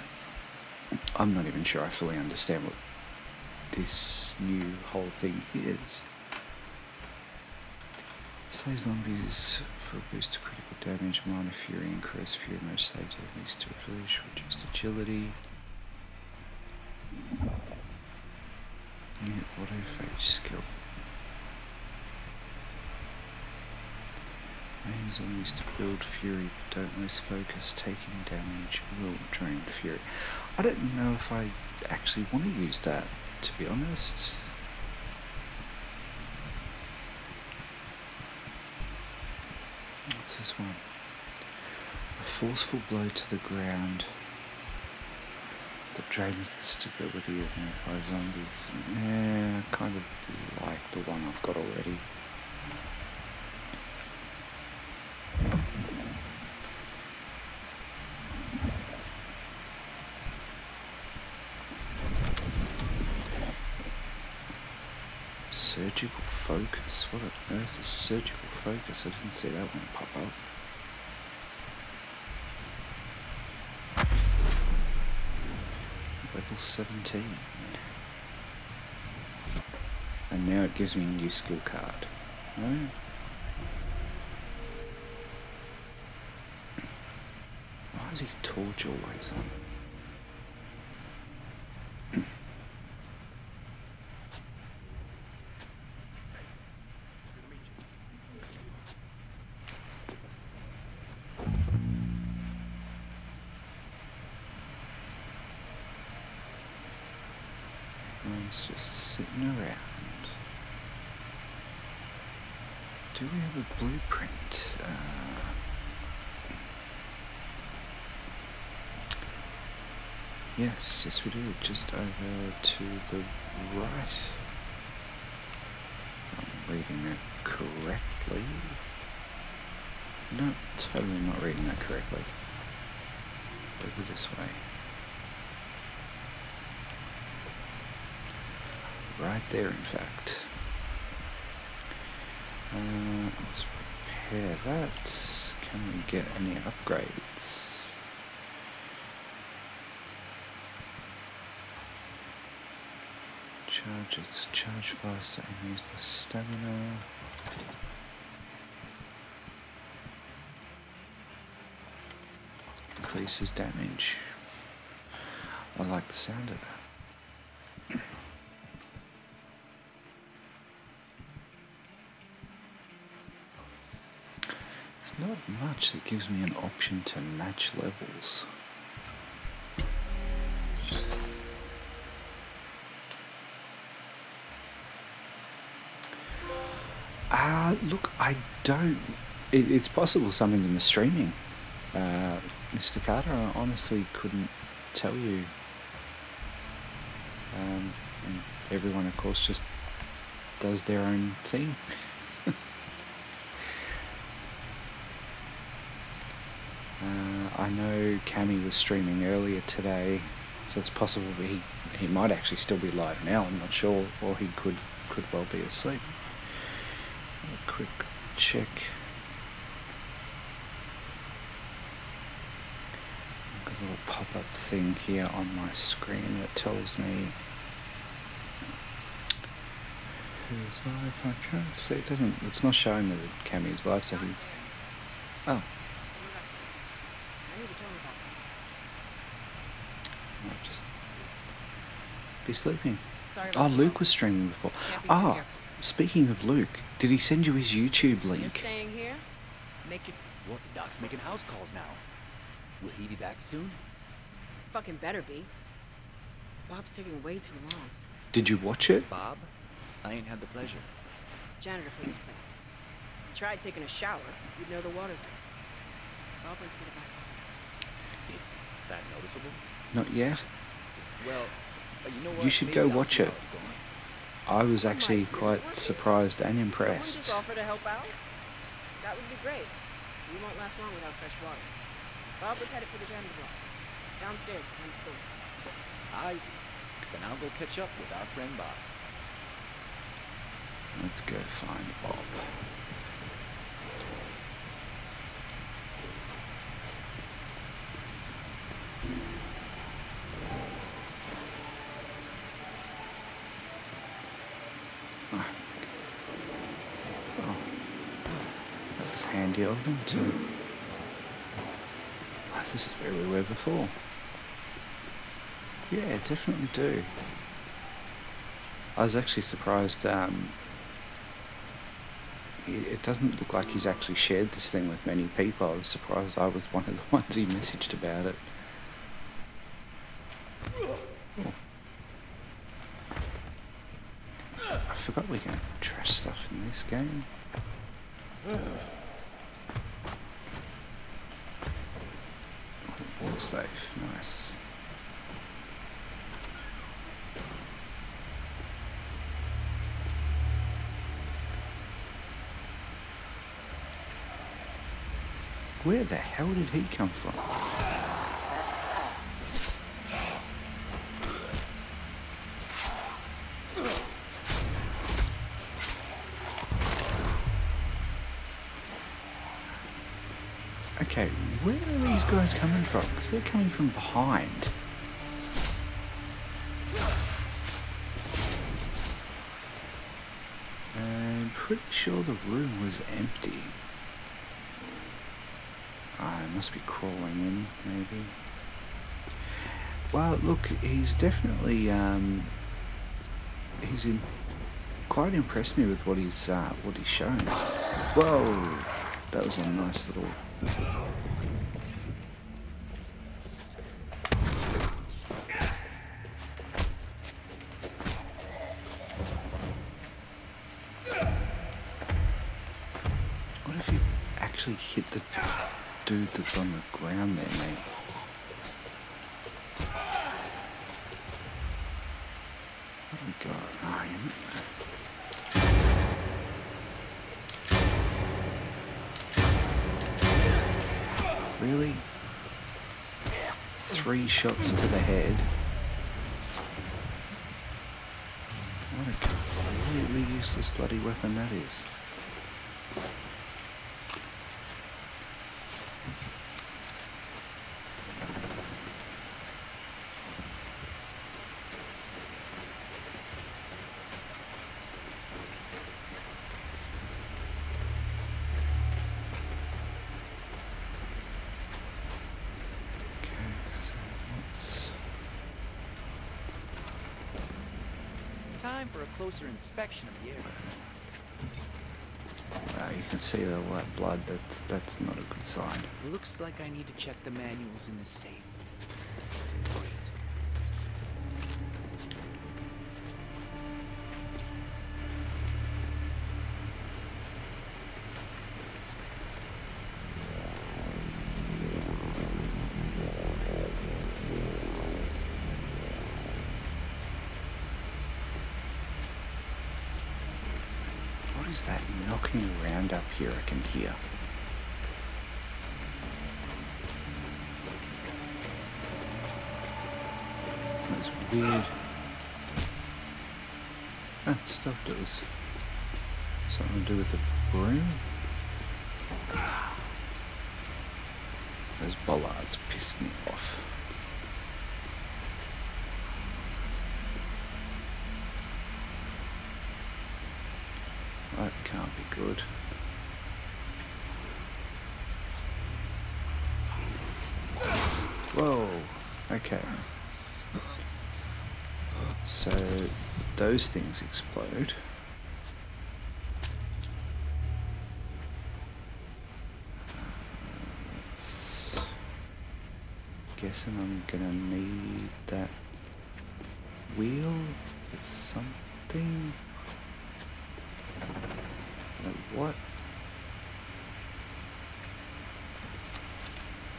I'm not even sure I fully understand what this new whole thing is. Slays zombies for a boost critical damage, minor fury, increase fury, most slays enemies to reduced agility. New autophage skill. Aim zombies to build fury, but don't lose focus. Taking damage will drain fury. I don't know if I actually want to use that, to be honest. What's this one? A forceful blow to the ground that drains the stability of nearby zombies. Yeah, kind of like the one I've got already. Surgical focus? What on earth is surgical focus? I didn't see that one pop up. Level 17. And now it gives me a new skill card. Right? Why is he torch always on? Everyone's just sitting around. Do we have a blueprint? Uh, yes, yes we do. Just over to the right. I'm reading that correctly. No, totally not reading that correctly. Over this way. Right there, in fact. Uh, let's repair that. Can we get any upgrades? Charges, charge faster and use the stamina. Increases damage. I like the sound of that. There's not much that gives me an option to match levels. Look, I don't. It, it's possible something in the streaming. Uh, Mr. Carter, I honestly couldn't tell you. Um, and everyone, of course, just does their own thing. Uh, I know Cammy was streaming earlier today, so it's possible he, he might actually still be live now. I'm not sure, or he could could well be asleep. Quick check. Got a little pop-up thing here on my screen that tells me who's live. I can't see. It doesn't. It's not showing me that Cammy's live, so he's. Oh. I need to tell you about Might just be sleeping. Sorry Oh, Luke was streaming before. Ah. Speaking of Luke, did he send you his YouTube link? You're link? staying here? Make it. What? The doc's making house calls now. Will he be back soon? Fucking better be. Bob's taking way too long. Did you watch it? Bob? I ain't had the pleasure. Janitor for this place. If you tried taking a shower, you'd know the water's out. Bob wants to get it back. It's that noticeable? Not yet. Well, you know what? You should Maybe go watch see it. How it's going. I was actually goodness, quite was surprised and Someone impressed. just offer to help out? That would be great. We won't last long without fresh water. Bob was headed for the janitor's office. Downstairs behind the stairs. I. Then I'll go catch up with our friend Bob. Let's go find Bob. Of them to. Ah, This is where we were before. Yeah, definitely do. I was actually surprised um, it doesn't look like he's actually shared this thing with many people. I was surprised I was one of the ones he messaged about it. Oh. I forgot we can trash stuff in this game safe, nice. Where the hell did he come from? Okay, where are these guys coming from? Because they're coming from behind. I'm pretty sure the room was empty. Must be crawling in, maybe. Well, look, he's definitely um, he's in, quite impressed me with what he's uh, what he's shown. Whoa, that was a nice little. What if you actually hit the on the ground there, mate? What we got? Ah, you- Really? Three shots to the head. What a completely useless bloody weapon that is. Okay, so what's... Time for a closer inspection of the area. You can see the white blood, that's, that's not a good sign. Looks like I need to check the manuals in the safe. Right. What is that knocking around up here I can hear? That's weird. That stuff does. Something to do with the broom? Those bollards piss me off. That can't be good. Whoa. Okay. So those things explode. That's- Guessing I'm gonna need that wheel for something. What?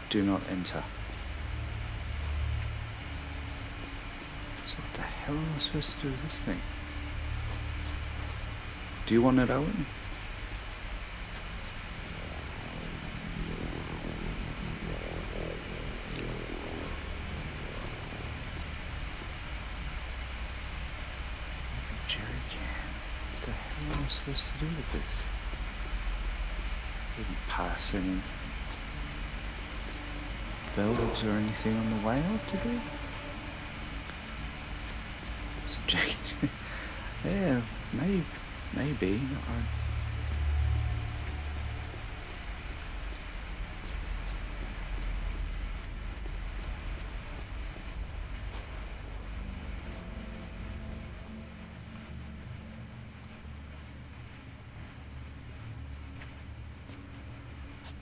Do not enter. So what the hell am I supposed to do this thing? Do you want it, Owen? Jerry can. What the hell am I supposed to do with this? Didn't pass any valves or anything on the way out, did we? So Jackie, yeah, maybe, maybe.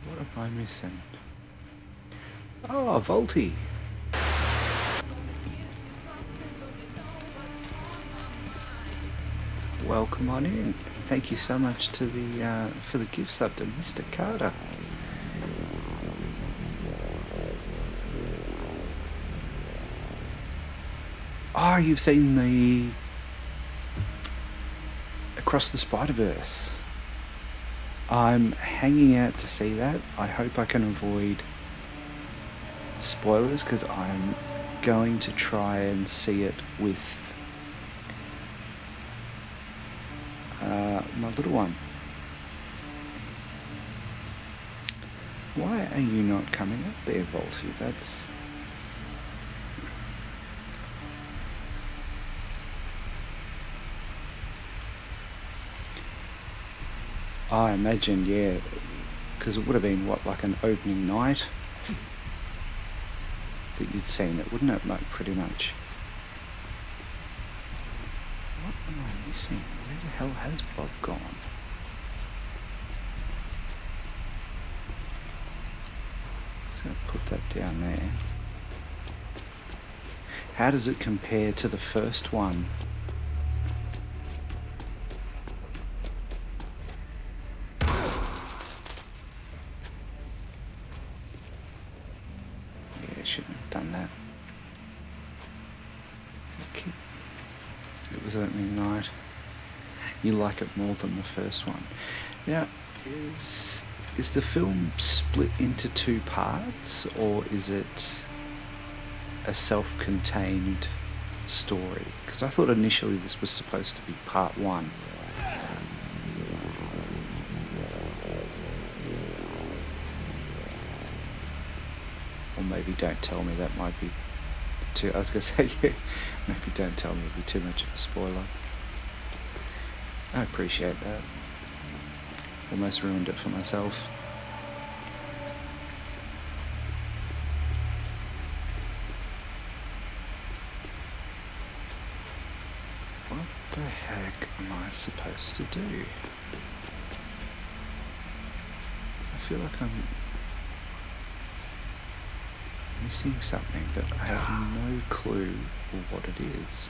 What am I missing? Ah, oh, Volty. Welcome on in. Thank you so much to the uh, for the gift sub to Mr. Carter. Oh, you've seen the Across the Spider Verse. I'm hanging out to see that. I hope I can avoid spoilers because I'm going to try and see it with my little one. Why are you not coming up there, Volty? That's. I imagine, yeah, because it would have been what, like an opening night that you'd seen it, wouldn't it? Like pretty much. What am I missing? Where the hell has Bob gone? Gonna put that down there. How does it compare to the first one? Yeah, I shouldn't have done that. Okay. It was opening night. You like it more than the first one. Now, is is the film split into two parts, or is it a self-contained story? Because I thought initially this was supposed to be part one. Or maybe don't tell me that might be too. I was gonna say yeah. Maybe don't tell me it'd be too much of a spoiler. I appreciate that. Almost ruined it for myself. What the heck am I supposed to do? I feel like I'm missing something, but I have no clue what it is.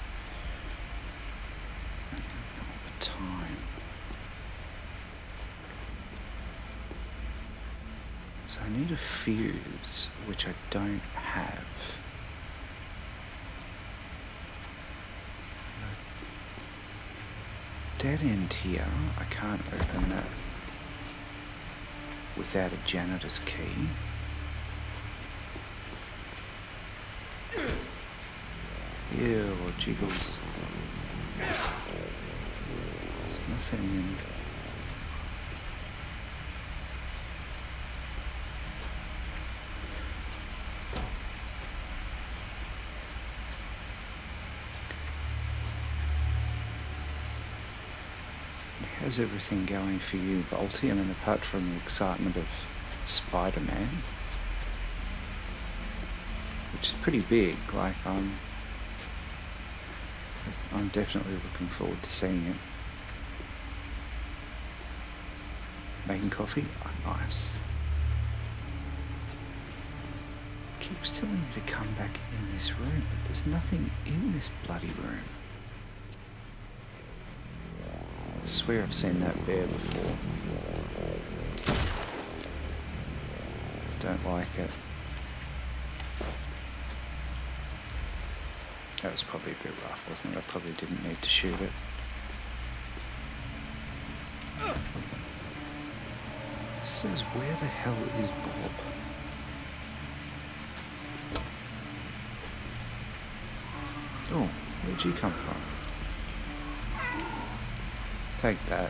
Over time. So I need a fuse, which I don't have. Dead end here. I can't open that without a janitor's key. Ew, jiggles. There's nothing in. How's everything going for you, Volty? I mean, apart from the excitement of Spider-Man, which is pretty big. Like I'm, I'm definitely looking forward to seeing it. Making coffee, oh, nice. Keeps telling me to come back in this room, but there's nothing in this bloody room. I swear I've seen that bear before. Don't like it. That was probably a bit rough, wasn't it? I probably didn't need to shoot it. It says, where the hell is Bob? Oh, where'd you come from? Take that.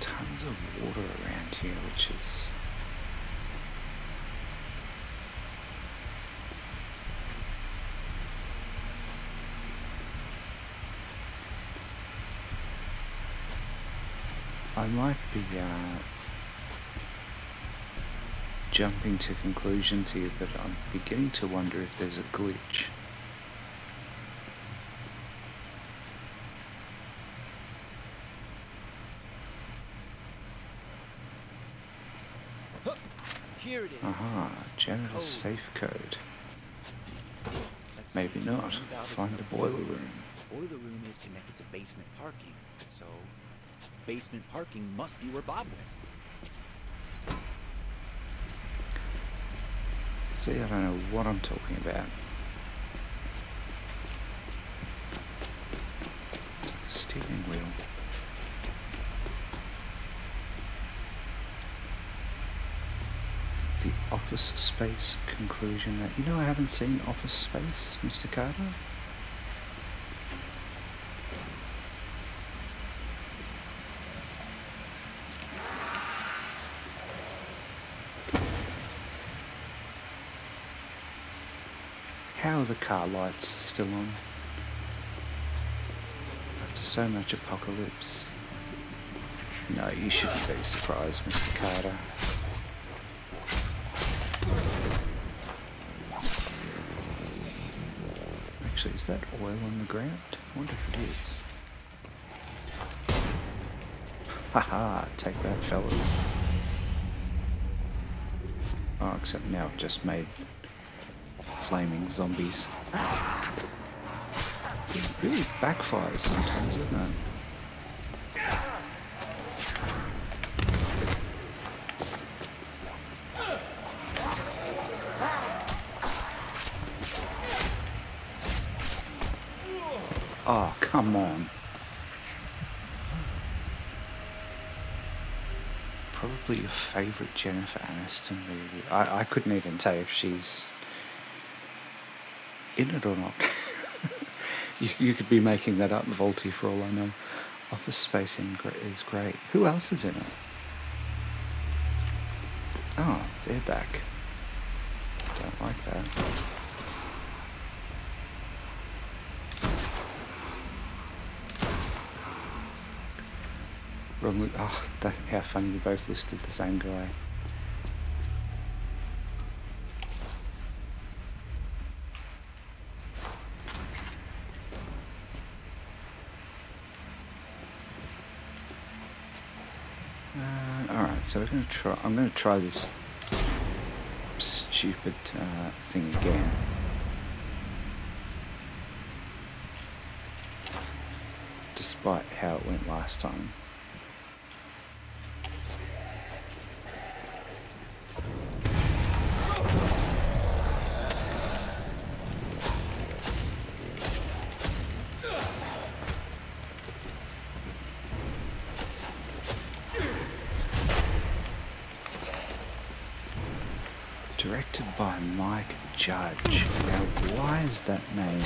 Tons of water around here, which is I might be uh, jumping to conclusions here, but I'm beginning to wonder if there's a glitch. Here it is. Aha, janitor's safe code. Let's Maybe not. Find the boiler room. Boiler room is connected to basement parking, so basement parking must be where Bob went. See, I don't know what I'm talking about. Steering wheel. The office space conclusion that you know I haven't seen office space, Mr. Carter. Car lights still on? After so much apocalypse. No, you shouldn't be surprised, Mr. Carter. Actually, is that oil on the ground? I wonder if it is. Haha, take that, fellas. Oh, except now I've just made flaming zombies. It really backfires sometimes, doesn't it? Oh, come on. Probably your favourite Jennifer Aniston movie. I, I couldn't even tell if she's in it or not. you, you could be making that up, Volty, for all I know. Office Space in is great. Who else is in it? Oh, they're back. Don't like that. Wrong oh, how funny we both listed the same guy. Uh, Alright, so we're gonna try I'm gonna try this stupid uh, thing again. Despite how it went last time. That name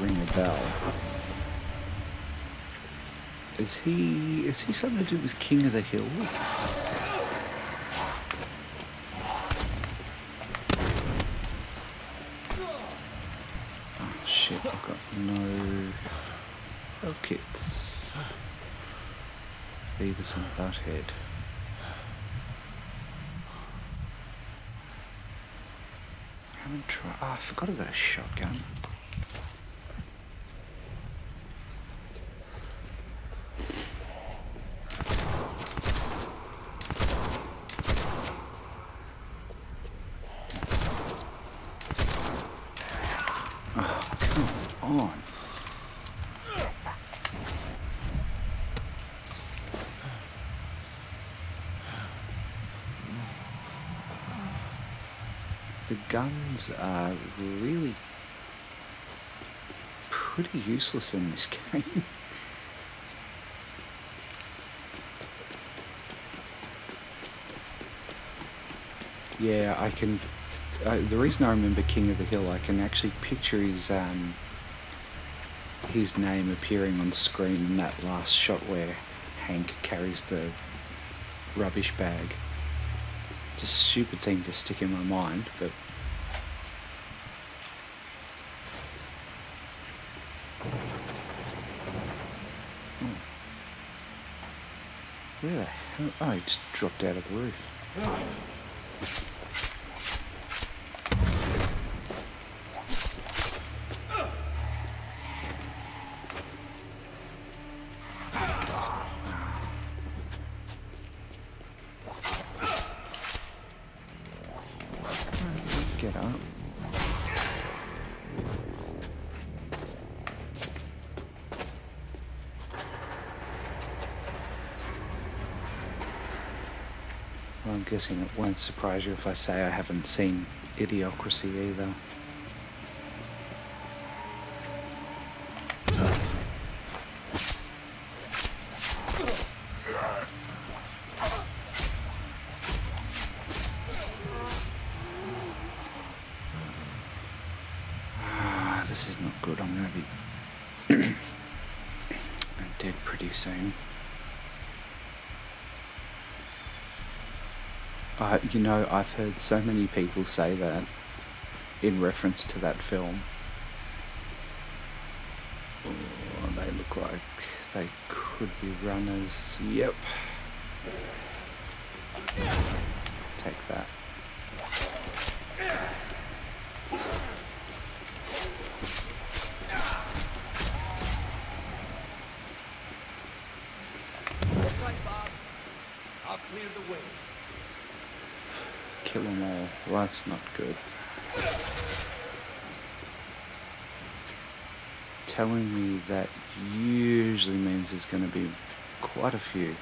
ring a bell? Is he is he something to do with King of the Hill? Oh shit! I've got no health kits. Beavis and Butthead. I haven't tried. Oh, I forgot about a shotgun. Oh, come on. The guns are really pretty useless in this game. yeah, I can. Uh, the reason I remember King of the Hill, I can actually picture his um, his name appearing on screen in that last shot where Hank carries the rubbish bag. It's a stupid thing to stick in my mind, but Hmm. Where the hell? Oh, he just dropped out of the roof. Oh. Won't surprise you if I say I haven't seen Idiocracy either. Know, I've heard so many people say that in reference to that film. Oh, they look like they could be runners. Yep. Take that. Looks like Bob. I'll clear the way. Kill them all. Well, that's not good. Telling me that usually means there's going to be quite a few.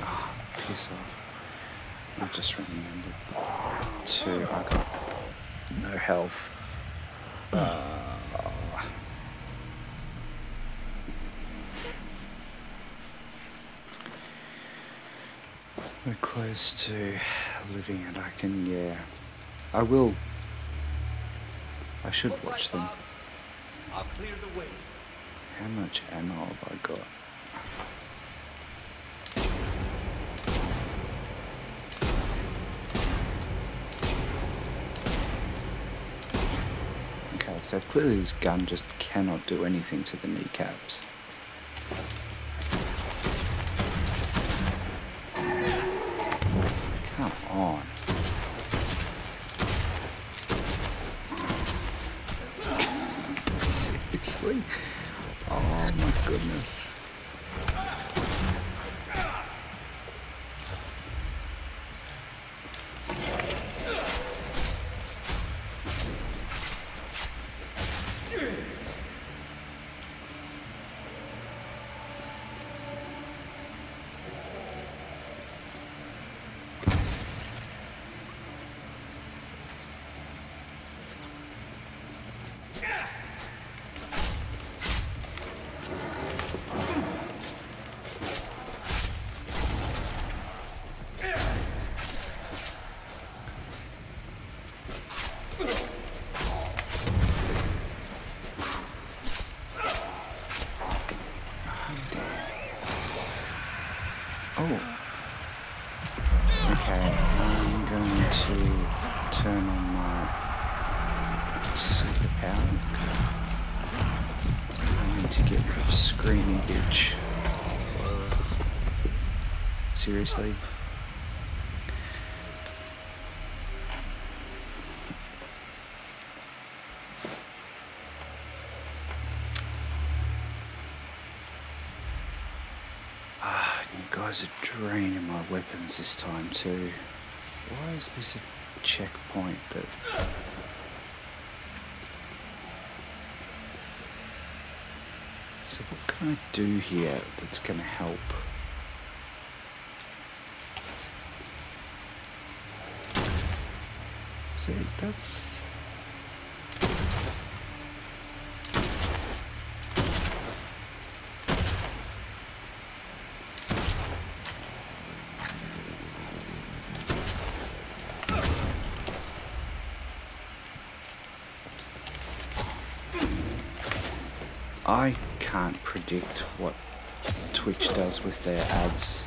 Ah, piss off. I just remembered. Two, I got no health. Uh, We're close to living it. I can, yeah. I will. I should Looks watch like them. Um, Bob. I'll clear the way. How much ammo have I got? Okay, so clearly this gun just cannot do anything to the kneecaps. Come on. Seriously? Oh my goodness. Oh. Okay, I'm going to turn on my superpower. So I need to get rid of screaming bitch. Seriously? Ah, you guys are draining my weapons this time too. Why is this a checkpoint that... So what can I do here that's going to help? See, that's... I can't predict what Twitch does with their ads.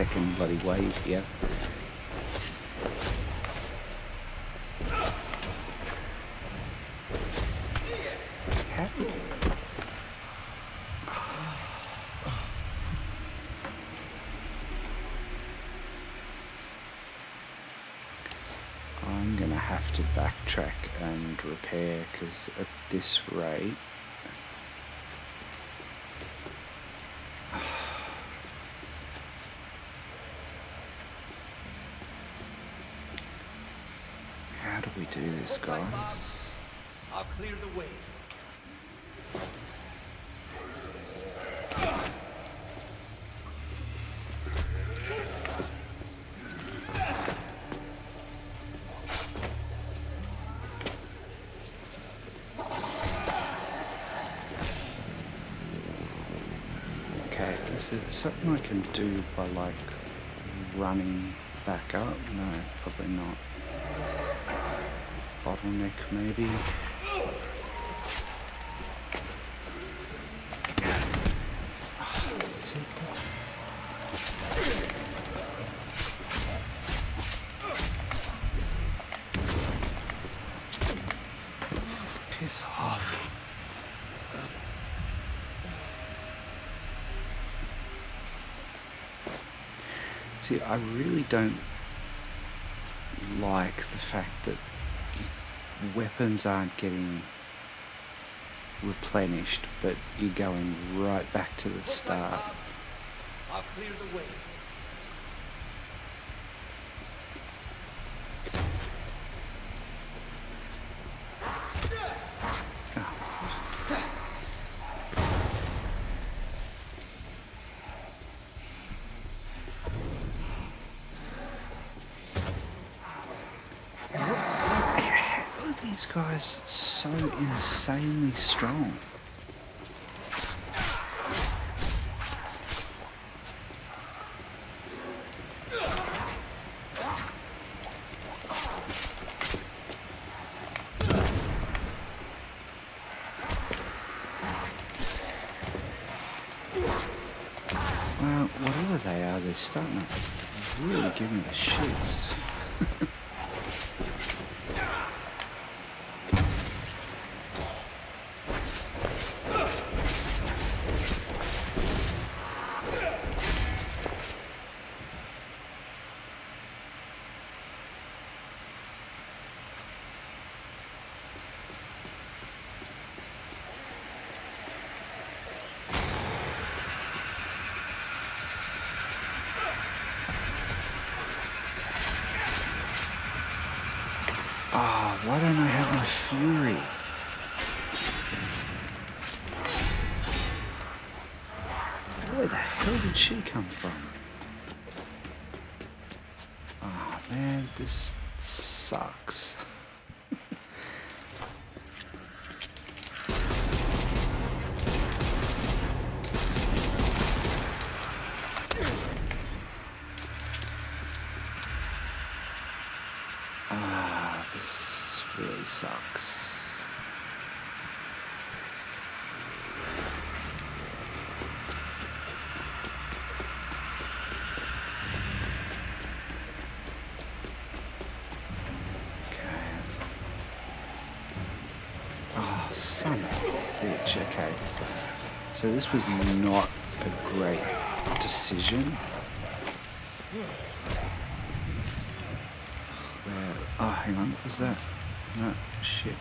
Second bloody wave here. I'm gonna have to backtrack and repair because at this rate. How do we do this, Hold tight, Bob. guys? I'll clear the way. Okay, is it something I can do by like running back up? No, probably not. Bottleneck maybe. That- See, I really don't like the fact that weapons aren't getting replenished, but you're going right back to the start. I'll clear the way. How are these guys so insanely strong? Well, whatever they are, they're starting to really give me the shits. Ah, why don't I have my fury? Where the hell did she come from? Ah, man, this sucks. Ah, this really sucks. Okay. Oh, son of a bitch. Okay. So this was not a great decision. Where? Oh, hang on. What was that? No, shit.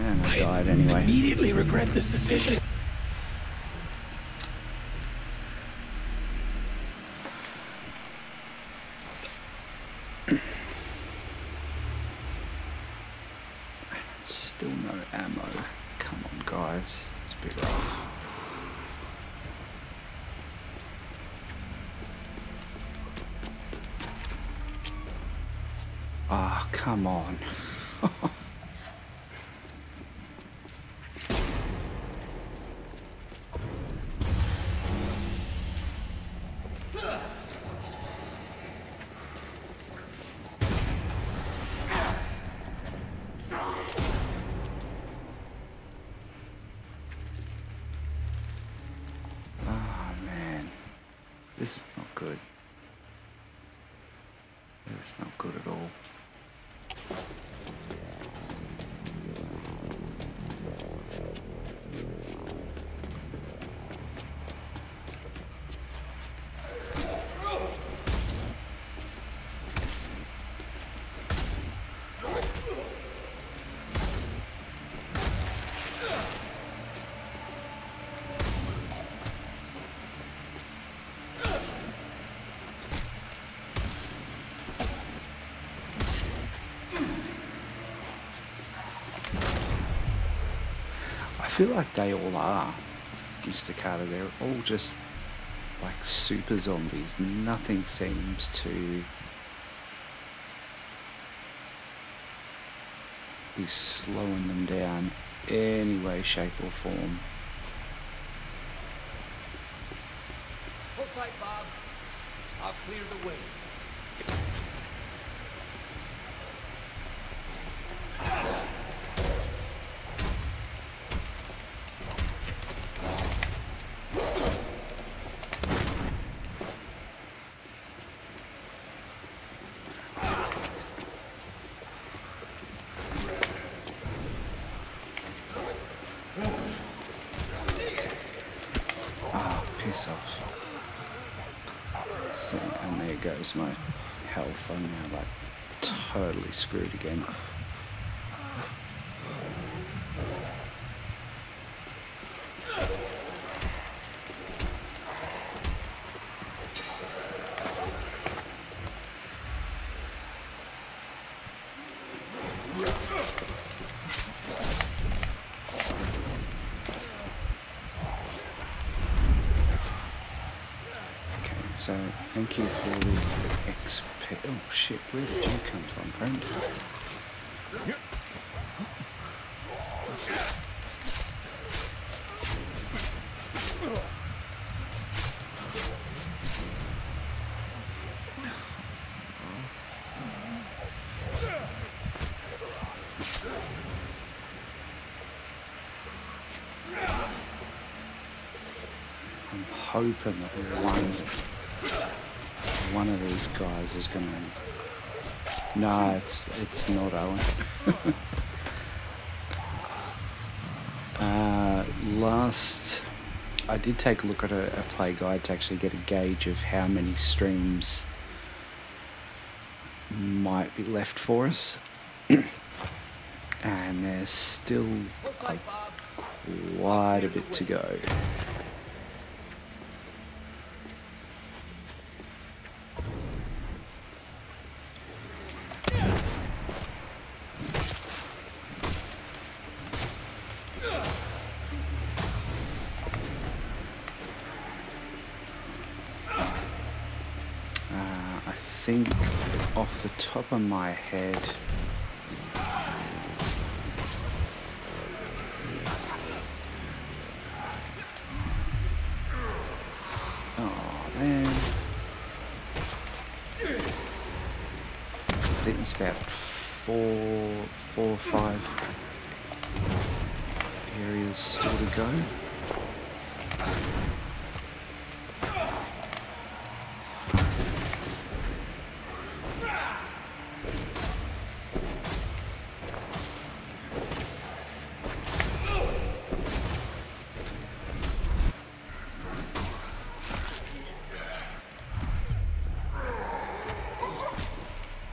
And I died anyway. Immediately regret this decision. Still no ammo. Come on, guys. It's a bit rough. Ah, come on. Ah, man. This is not good. This is not good at all. Feel like they all are, Mr. Carter. They're all just like super zombies. Nothing seems to be slowing them down any way, shape, or form. Hold tight, Bob. I'll clear the way. Ah, piss off. So, and there goes my health. I'm now like totally screwed again. Okay, so thank you for. Oh shit, where did you come from, friend? I'm hoping that one one of these guys is gonna. No, it's it's not Owen. uh, last, I did take a look at a, a play guide to actually get a gauge of how many streams might be left for us, and there's still quite a bit to go. Uh, I think off the top of my head, oh man, I think it's about four, four or five areas still to go.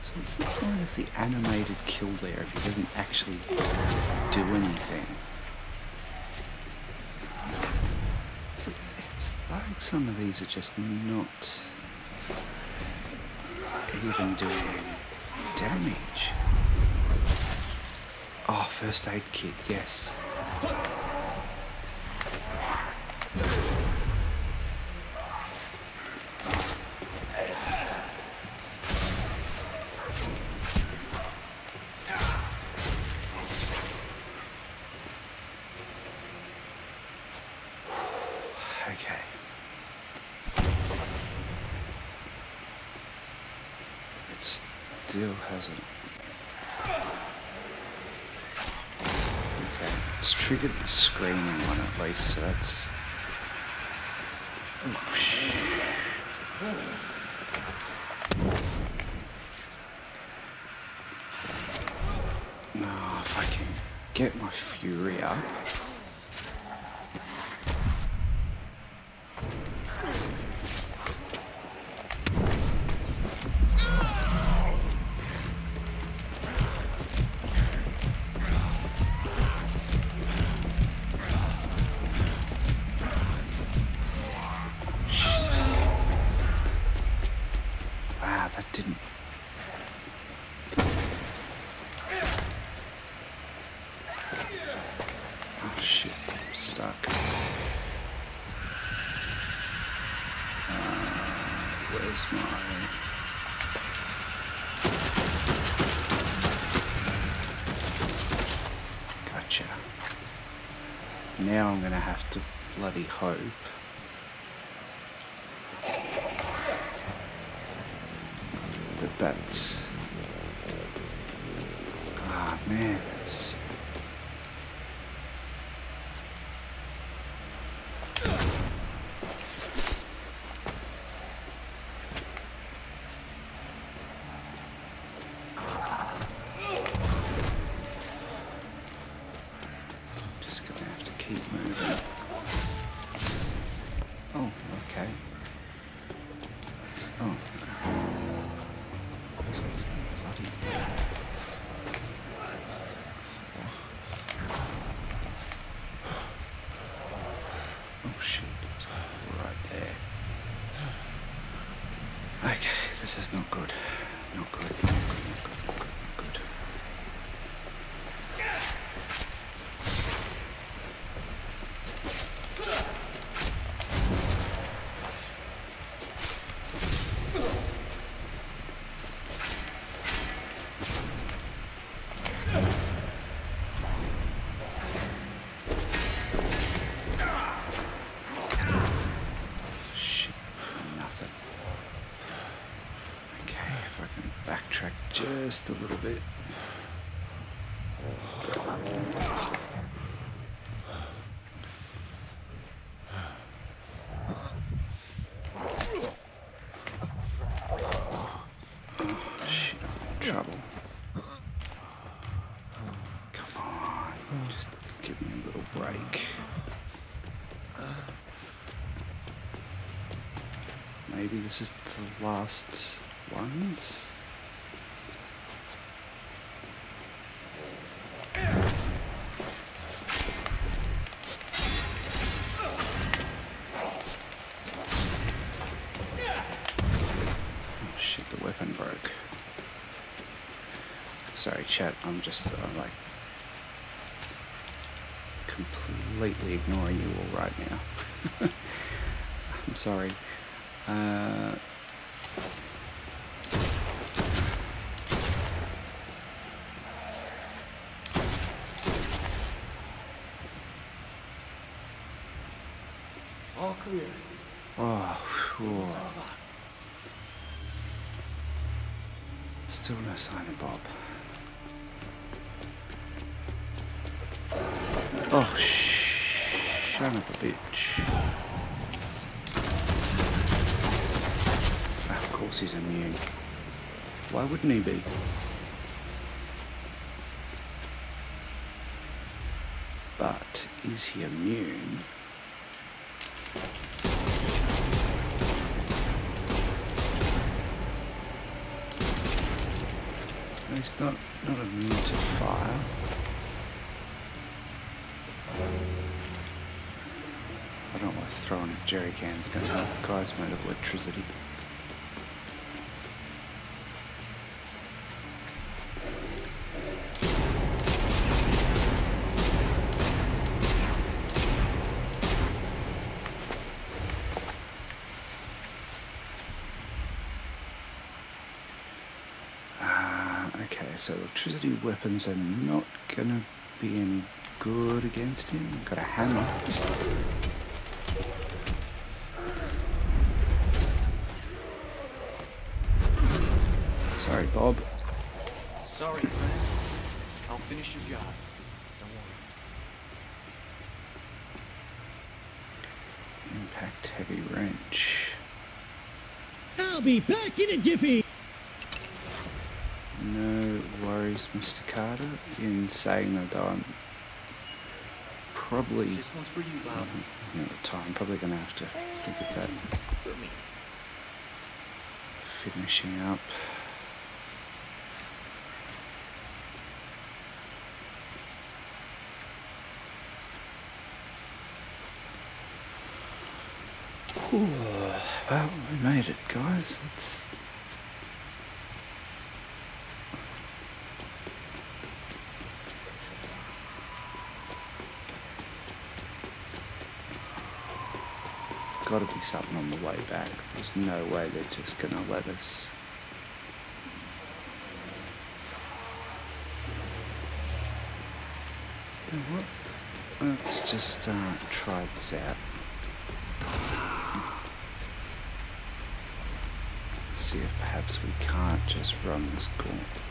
So what's the point of the animated kill there if he doesn't actually do anything? So it's, it's like some of these are just not even doing damage. Oh, first aid kit, yes. Okay. It still hasn't. Okay, it's triggered the screening one at least, so that's. Oh. Oh, if I can get my fury up. Maybe this is the last ones? Oh shit, the weapon broke. Sorry, chat, I'm just uh, like completely ignoring you all right now. I'm sorry. Uh, All clear. oh, phew. What's that about? Still no sign of Bob. Oh, sh- son of a bitch. Ah, Of course he's immune. Why wouldn't he be? But is he immune? He's not, not immune to fire. I don't why throwing a jerry can's going to help. The guy's made of electricity. Ah, okay, so electricity weapons are not gonna be any good against him. Got a hammer. Sorry, Bob. Sorry, friend. I'll finish your job. Don't worry. Impact heavy wrench. I'll be back in a jiffy. No worries, Mr. Carter, in saying that I'm probably, This one's for you, Bob. you know, time, probably going to have to think of that For me. finishing up. Whew, well, we made it, guys. That's got to be something on the way back. There's no way they're just going to let us. You know what? Let's just uh, try this out. See if perhaps we can't just run this gauntlet.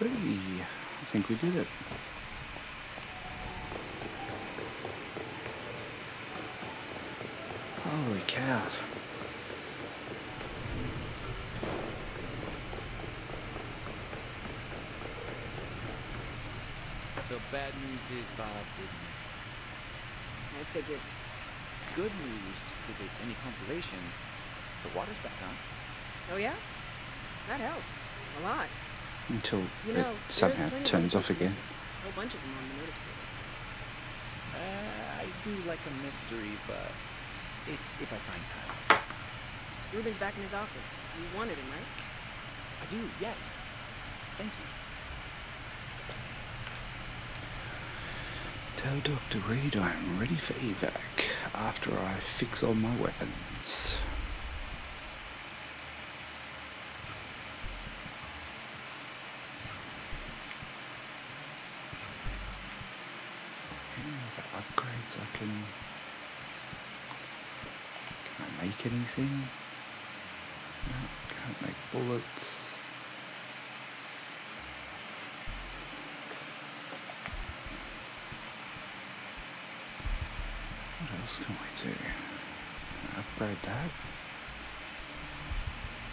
Hey, I think we did it. Holy cow. The bad news is Bob didn't. I figured. Good news, if it's any consolation, the water's back on. Oh yeah? That helps. A lot. Until You it know, somehow there's plenty of turns off again. A whole bunch of them on the notice board. Uh, I do like a mystery, but it's if I find time. Ruben's back in his office. You wanted him, right? I do, yes. Thank you. Tell Dr. Reed I'm ready for evac after I fix all my weapons. Any other upgrades I can... Can I make anything? No, can't make bullets. What else can we do? Can I upgrade that?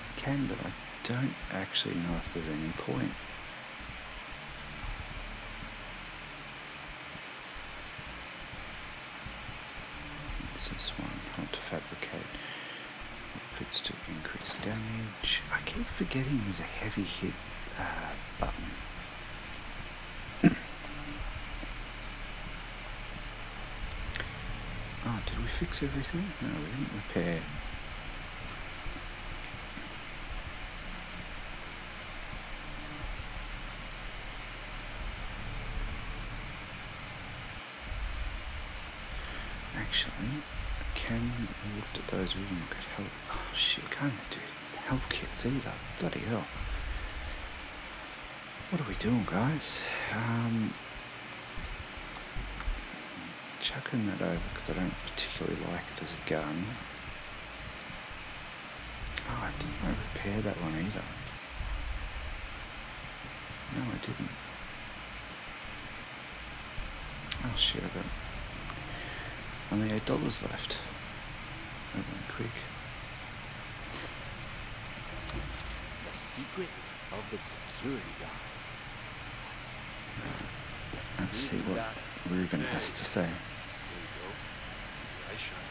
I can, but I don't actually know if there's any point. What's this one? How to fabricate outfits to increase damage. I keep forgetting there's a heavy hit uh, button. Oh, did we fix everything? No, we didn't repair. Actually, can looked at those? Didn't look at. Oh shit, can't do health kits either. Bloody hell. What are we doing, guys? Um, chucking that over because I don't particularly like it as a gun. Oh, I didn't I repair that one either. No, I didn't. Oh shit, I got only eight dollars left. That went quick. The secret of the security guard. Let's see what Ruben has to say. I shot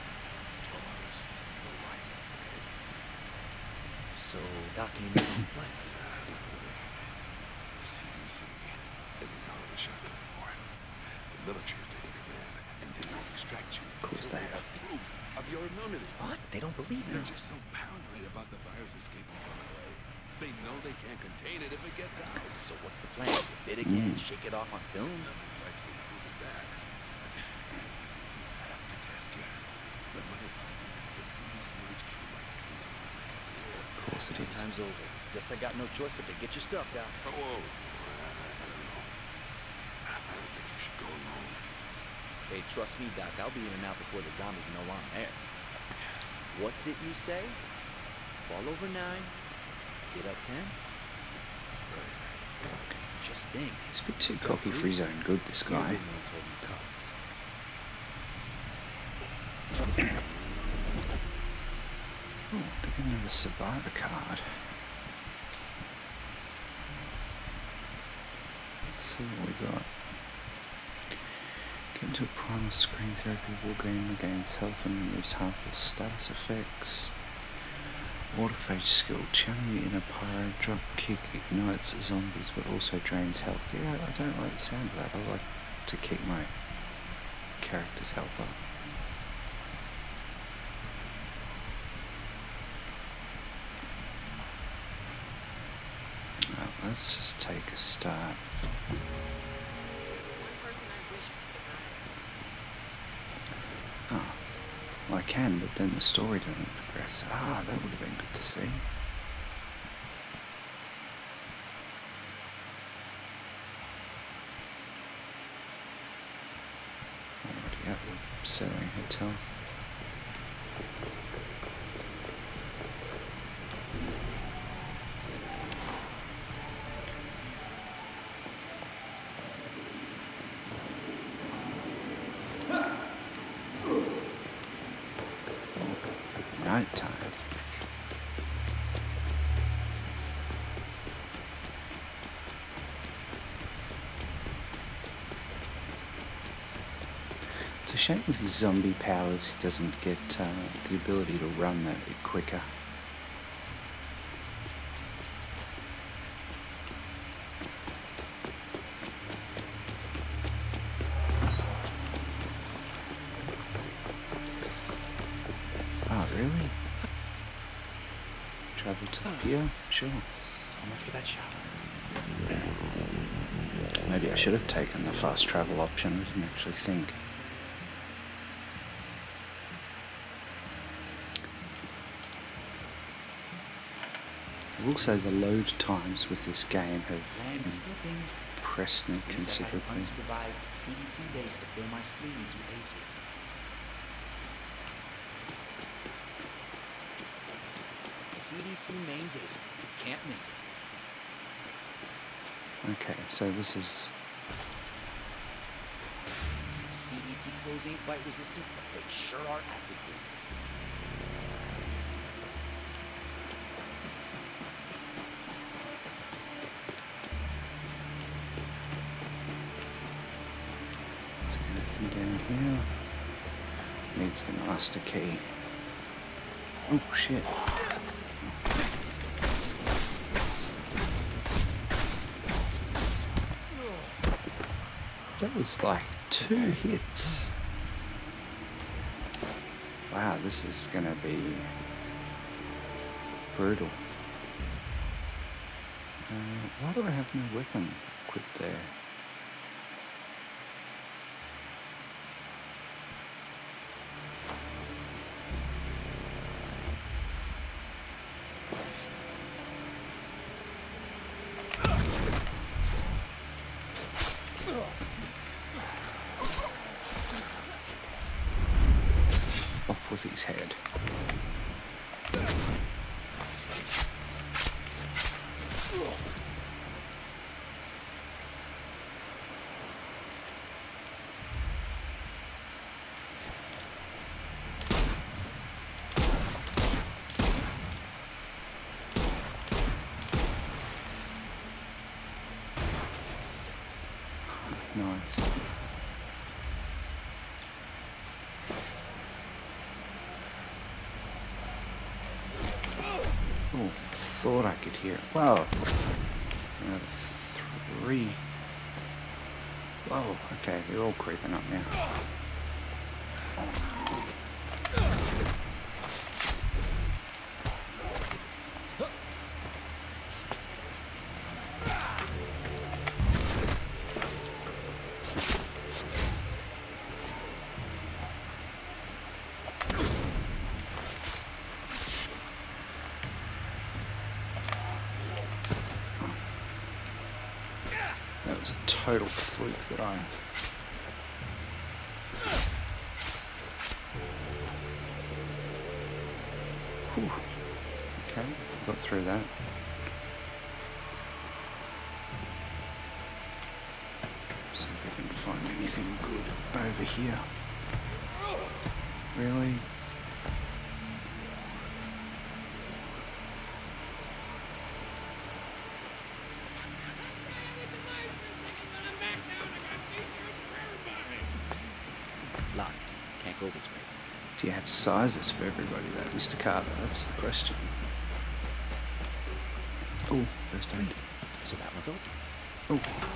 12 hours. No light. So, Doc, can you make a plan? The CDC is the call the shots anymore. The military have taken command, and they won't extract you. Of course until they have. proof of your immunity. What? They don't believe They're you. just so paranoid about the virus escaping from LA. They know they can't contain it if it gets out. So what's the plan? Bid again, Mm. Shake it off on film? Nothing quite so proof as that. I have to test you. But my opinion is that the CDC HQ might slip to Of course it is. Time's over. Guess I got no choice but to get your stuff, Doc. Oh, whoa. I don't know. I don't think you should go alone. Hey, trust me, Doc, I'll be in and out before the zombies know I'm there. What's it you say? Fall over nine, get up ten? Think. He's a bit too cocky for his own good, this guy. the ones holding cards. Oh, at another survivor card. Let's see what we got. Get into a primal scream therapy will gain regains health and removes harmful status effects. Autophage skill, channeling in a pyro drop kick ignites zombies but also drains health. Yeah, I don't like the sound of that. I like to keep my character's health up. Well, let's just take a start. One person I wish would stick around. Oh, well, I can, but then the story doesn't progress. Ah, that would have been good to see. Already at the Serling Hotel. Night time. It's a shame with his zombie powers he doesn't get uh, the ability to run that bit quicker. Oh, really? Travel to the pier? Sure. So much for that shower. Maybe I should have taken the fast travel option. I didn't actually think. Say the load times with this game have impressed me considerably. CDC main gate. Can't miss it. Okay, so this is CDC clothes ain't bite resistant, but they sure are acid proof. Needs the master key. Oh shit. That was like two hits. Wow, this is gonna be brutal. Uh, why do I have no weapon equipped there? Off with his head. Nice. Oh, it. Whoa. Three. Whoa, okay, they're all creeping up now. That was a total fluke sizes for everybody, though, Mr. Carter? That's the question. Oh, first aid. So that one's up. Oh.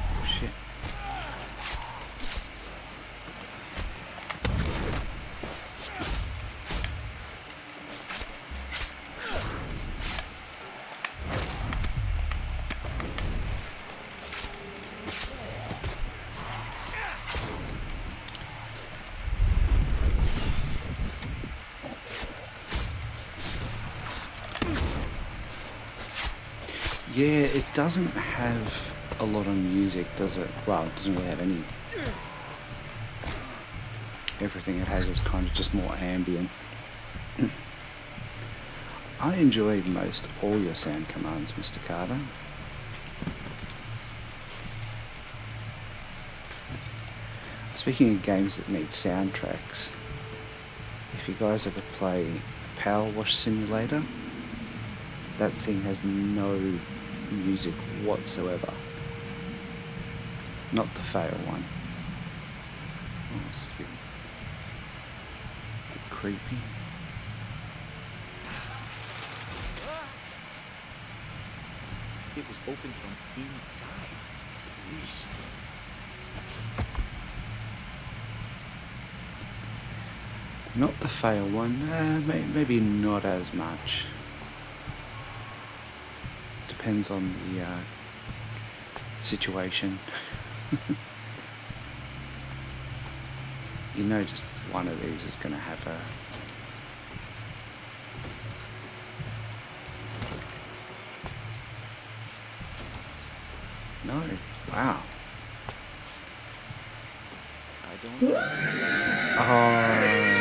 Doesn't have a lot of music, does it? Well, it doesn't really have any. Everything it has is kind of just more ambient. I enjoyed most all your sound commands, Mr. Carter. Speaking of games that need soundtracks, if you guys ever play PowerWash Simulator, that thing has no music whatsoever. Not the fail one. Oh, this is a bit, bit creepy. It was opened from inside. Not the fail one, uh, may, maybe not as much. Depends on the uh, situation. you know, just one of these is going to have a. No, wow. I don't know.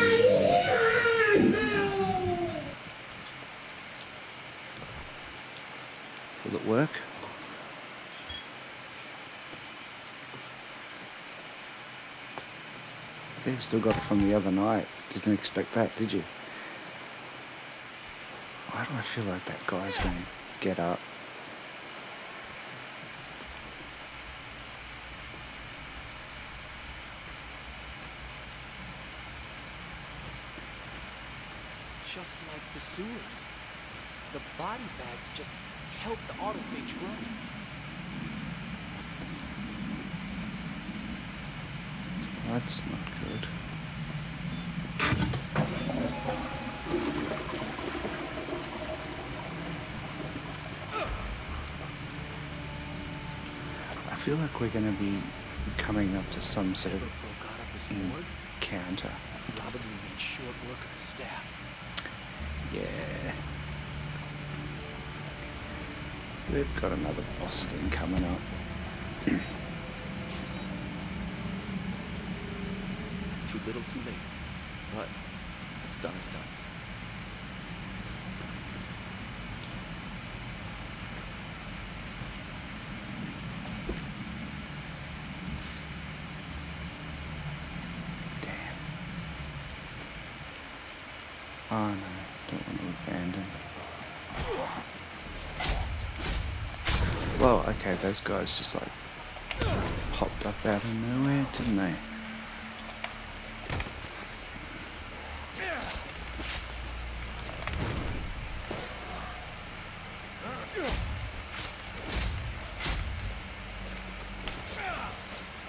Oh. Will it work? See, still got it from the other night. Didn't expect that, did you? Why do I feel like that guy's going to get up? Just like the sewers. The body bags just help the autophage grow. That's not good. I feel like we're going to be coming up to some sort of Broke out of this ward, encounter. probably made short work of the staff. Yeah. They've got another boss thing coming up. Too little, too late. But it's done it's done. Damn. Oh no, don't want to abandon. Well, okay, those guys just like popped up out of nowhere, didn't they?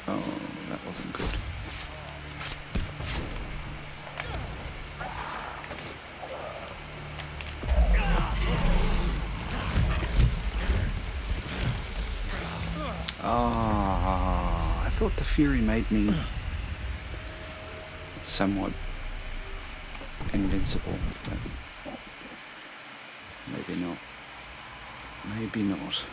Oh, that wasn't good. Oh, I thought the Fury made me somewhat invincible, but maybe not. Maybe not.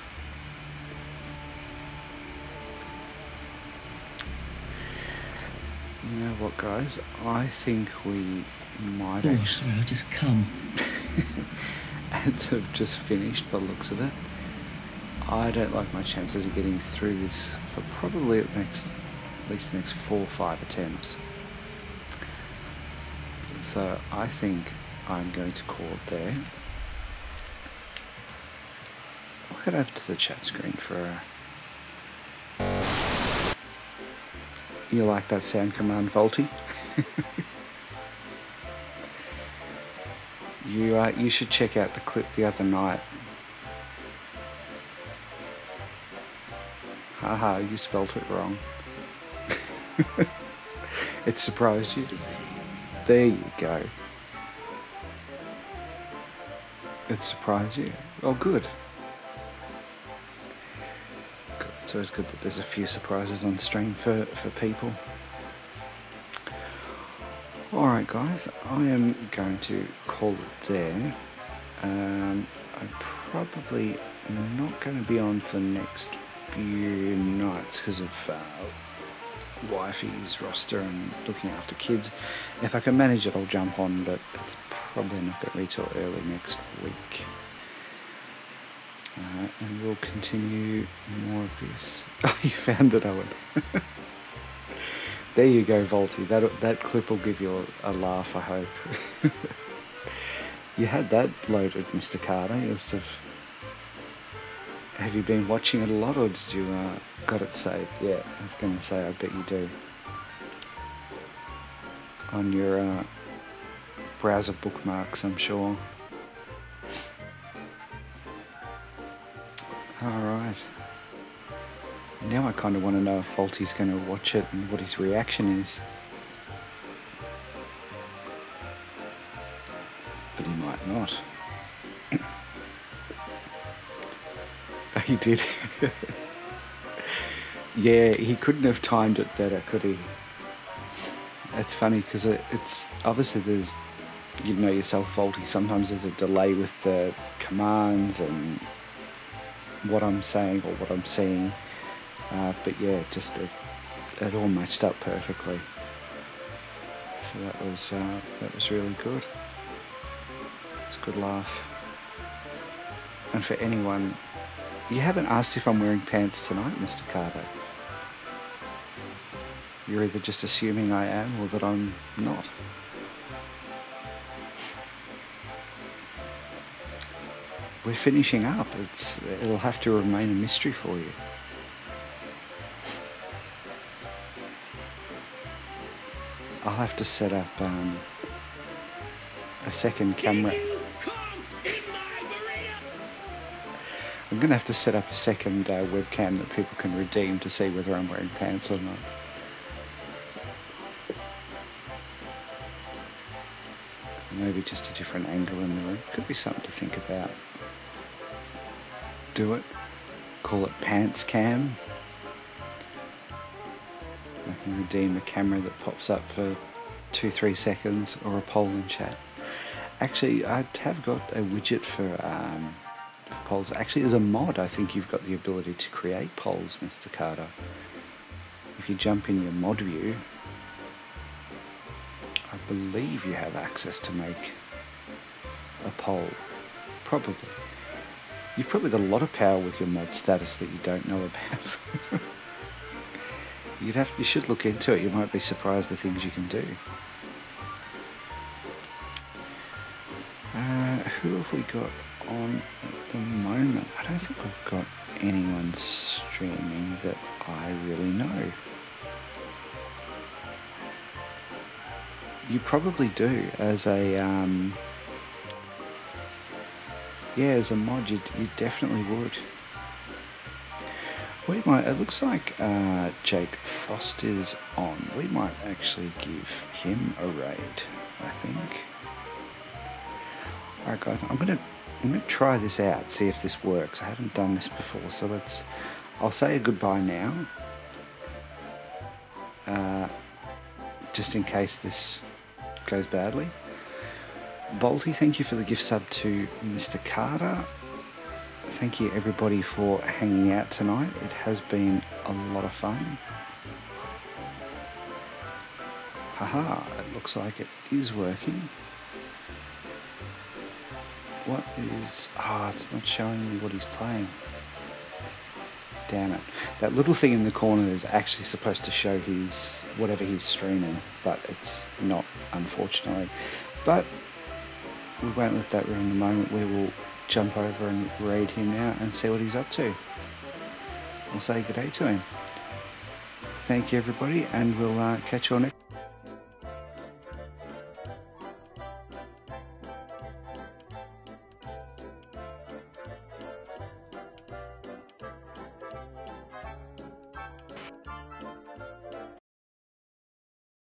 You know what, guys? I think we might Oh, sorry, I'll just come. had to have just finished by the looks of it. I don't like my chances of getting through this for probably at next, at least the next four or five attempts. So I think I'm going to call it there. I'll head over to the chat screen for a. You like that sound command, Volty? you uh, you should check out the clip the other night Haha, you spelt it wrong. it surprised you. There you go. It surprised you. Oh, good. It's always good that there's a few surprises on stream for, for people. Alright, guys, I am going to call it there. Um, I'm probably not going to be on for the next few nights because of uh, wifey's roster and looking after kids. If I can manage it, I'll jump on, but it's probably not going to be till early next week. Uh, and we'll continue more of this. Oh, you found it, Owen. there you go, Volty. That that clip will give you a, a laugh, I hope. you had that loaded, Mr. Carter. You must have. Have you been watching it a lot, or did you uh, got it saved? Yeah, I was going to say, I bet you do. On your uh, browser bookmarks, I'm sure. Alright. Now I kind of want to know if Faulty's going to watch it and what his reaction is. But he might not. he did. yeah, he couldn't have timed it better, could he? It's funny because it, it's obviously there's you know yourself faulty. Sometimes there's a delay with the commands and what I'm saying or what I'm seeing. Uh, but yeah, just it, it all matched up perfectly. So that was uh, that was really good. It's a good laugh. And for anyone, you haven't asked if I'm wearing pants tonight, Mr. Carter. You're either just assuming I am or that I'm not. We're finishing up. It's, it'll have to remain a mystery for you. I'll have to set up um, a second camera. I'm going to have to set up a second uh, webcam that people can redeem to see whether I'm wearing pants or not. Just a different angle in the room. Could be something to think about. Do it. Call it pants cam. I can redeem a camera that pops up for two, three seconds or a poll in chat. Actually, I have got a widget for, um, for polls. Actually, as a mod, I think you've got the ability to create polls, Mr. Carter. If you jump in your mod view, believe you have access to make a poll. Probably. You've probably got a lot of power with your mod status that you don't know about. You'd have you should look into it. You might be surprised the things you can do. Uh, who have we got on at the moment? I don't think we've got anyone streaming that I really know. You probably do as a um, yeah, as a mod, you, you definitely would. We might. It looks like uh, Jake Frost is on. We might actually give him a raid. I think. All right, guys. I'm gonna. I'm gonna try this out. See if this works. I haven't done this before, so let's. I'll say goodbye now. Uh, just in case this goes badly. Bolty, thank you for the gift sub to Mr. Carter. Thank you everybody for hanging out tonight. It has been a lot of fun. Haha, it looks like it is working. What is... Ah, oh, it's not showing me what he's playing. Damn it. That little thing in the corner is actually supposed to show his... whatever he's streaming, but it's not, unfortunately. But we won't let that ruin the moment. We will jump over and raid him now and see what he's up to. We'll say good day to him. Thank you everybody and we'll uh, catch you on next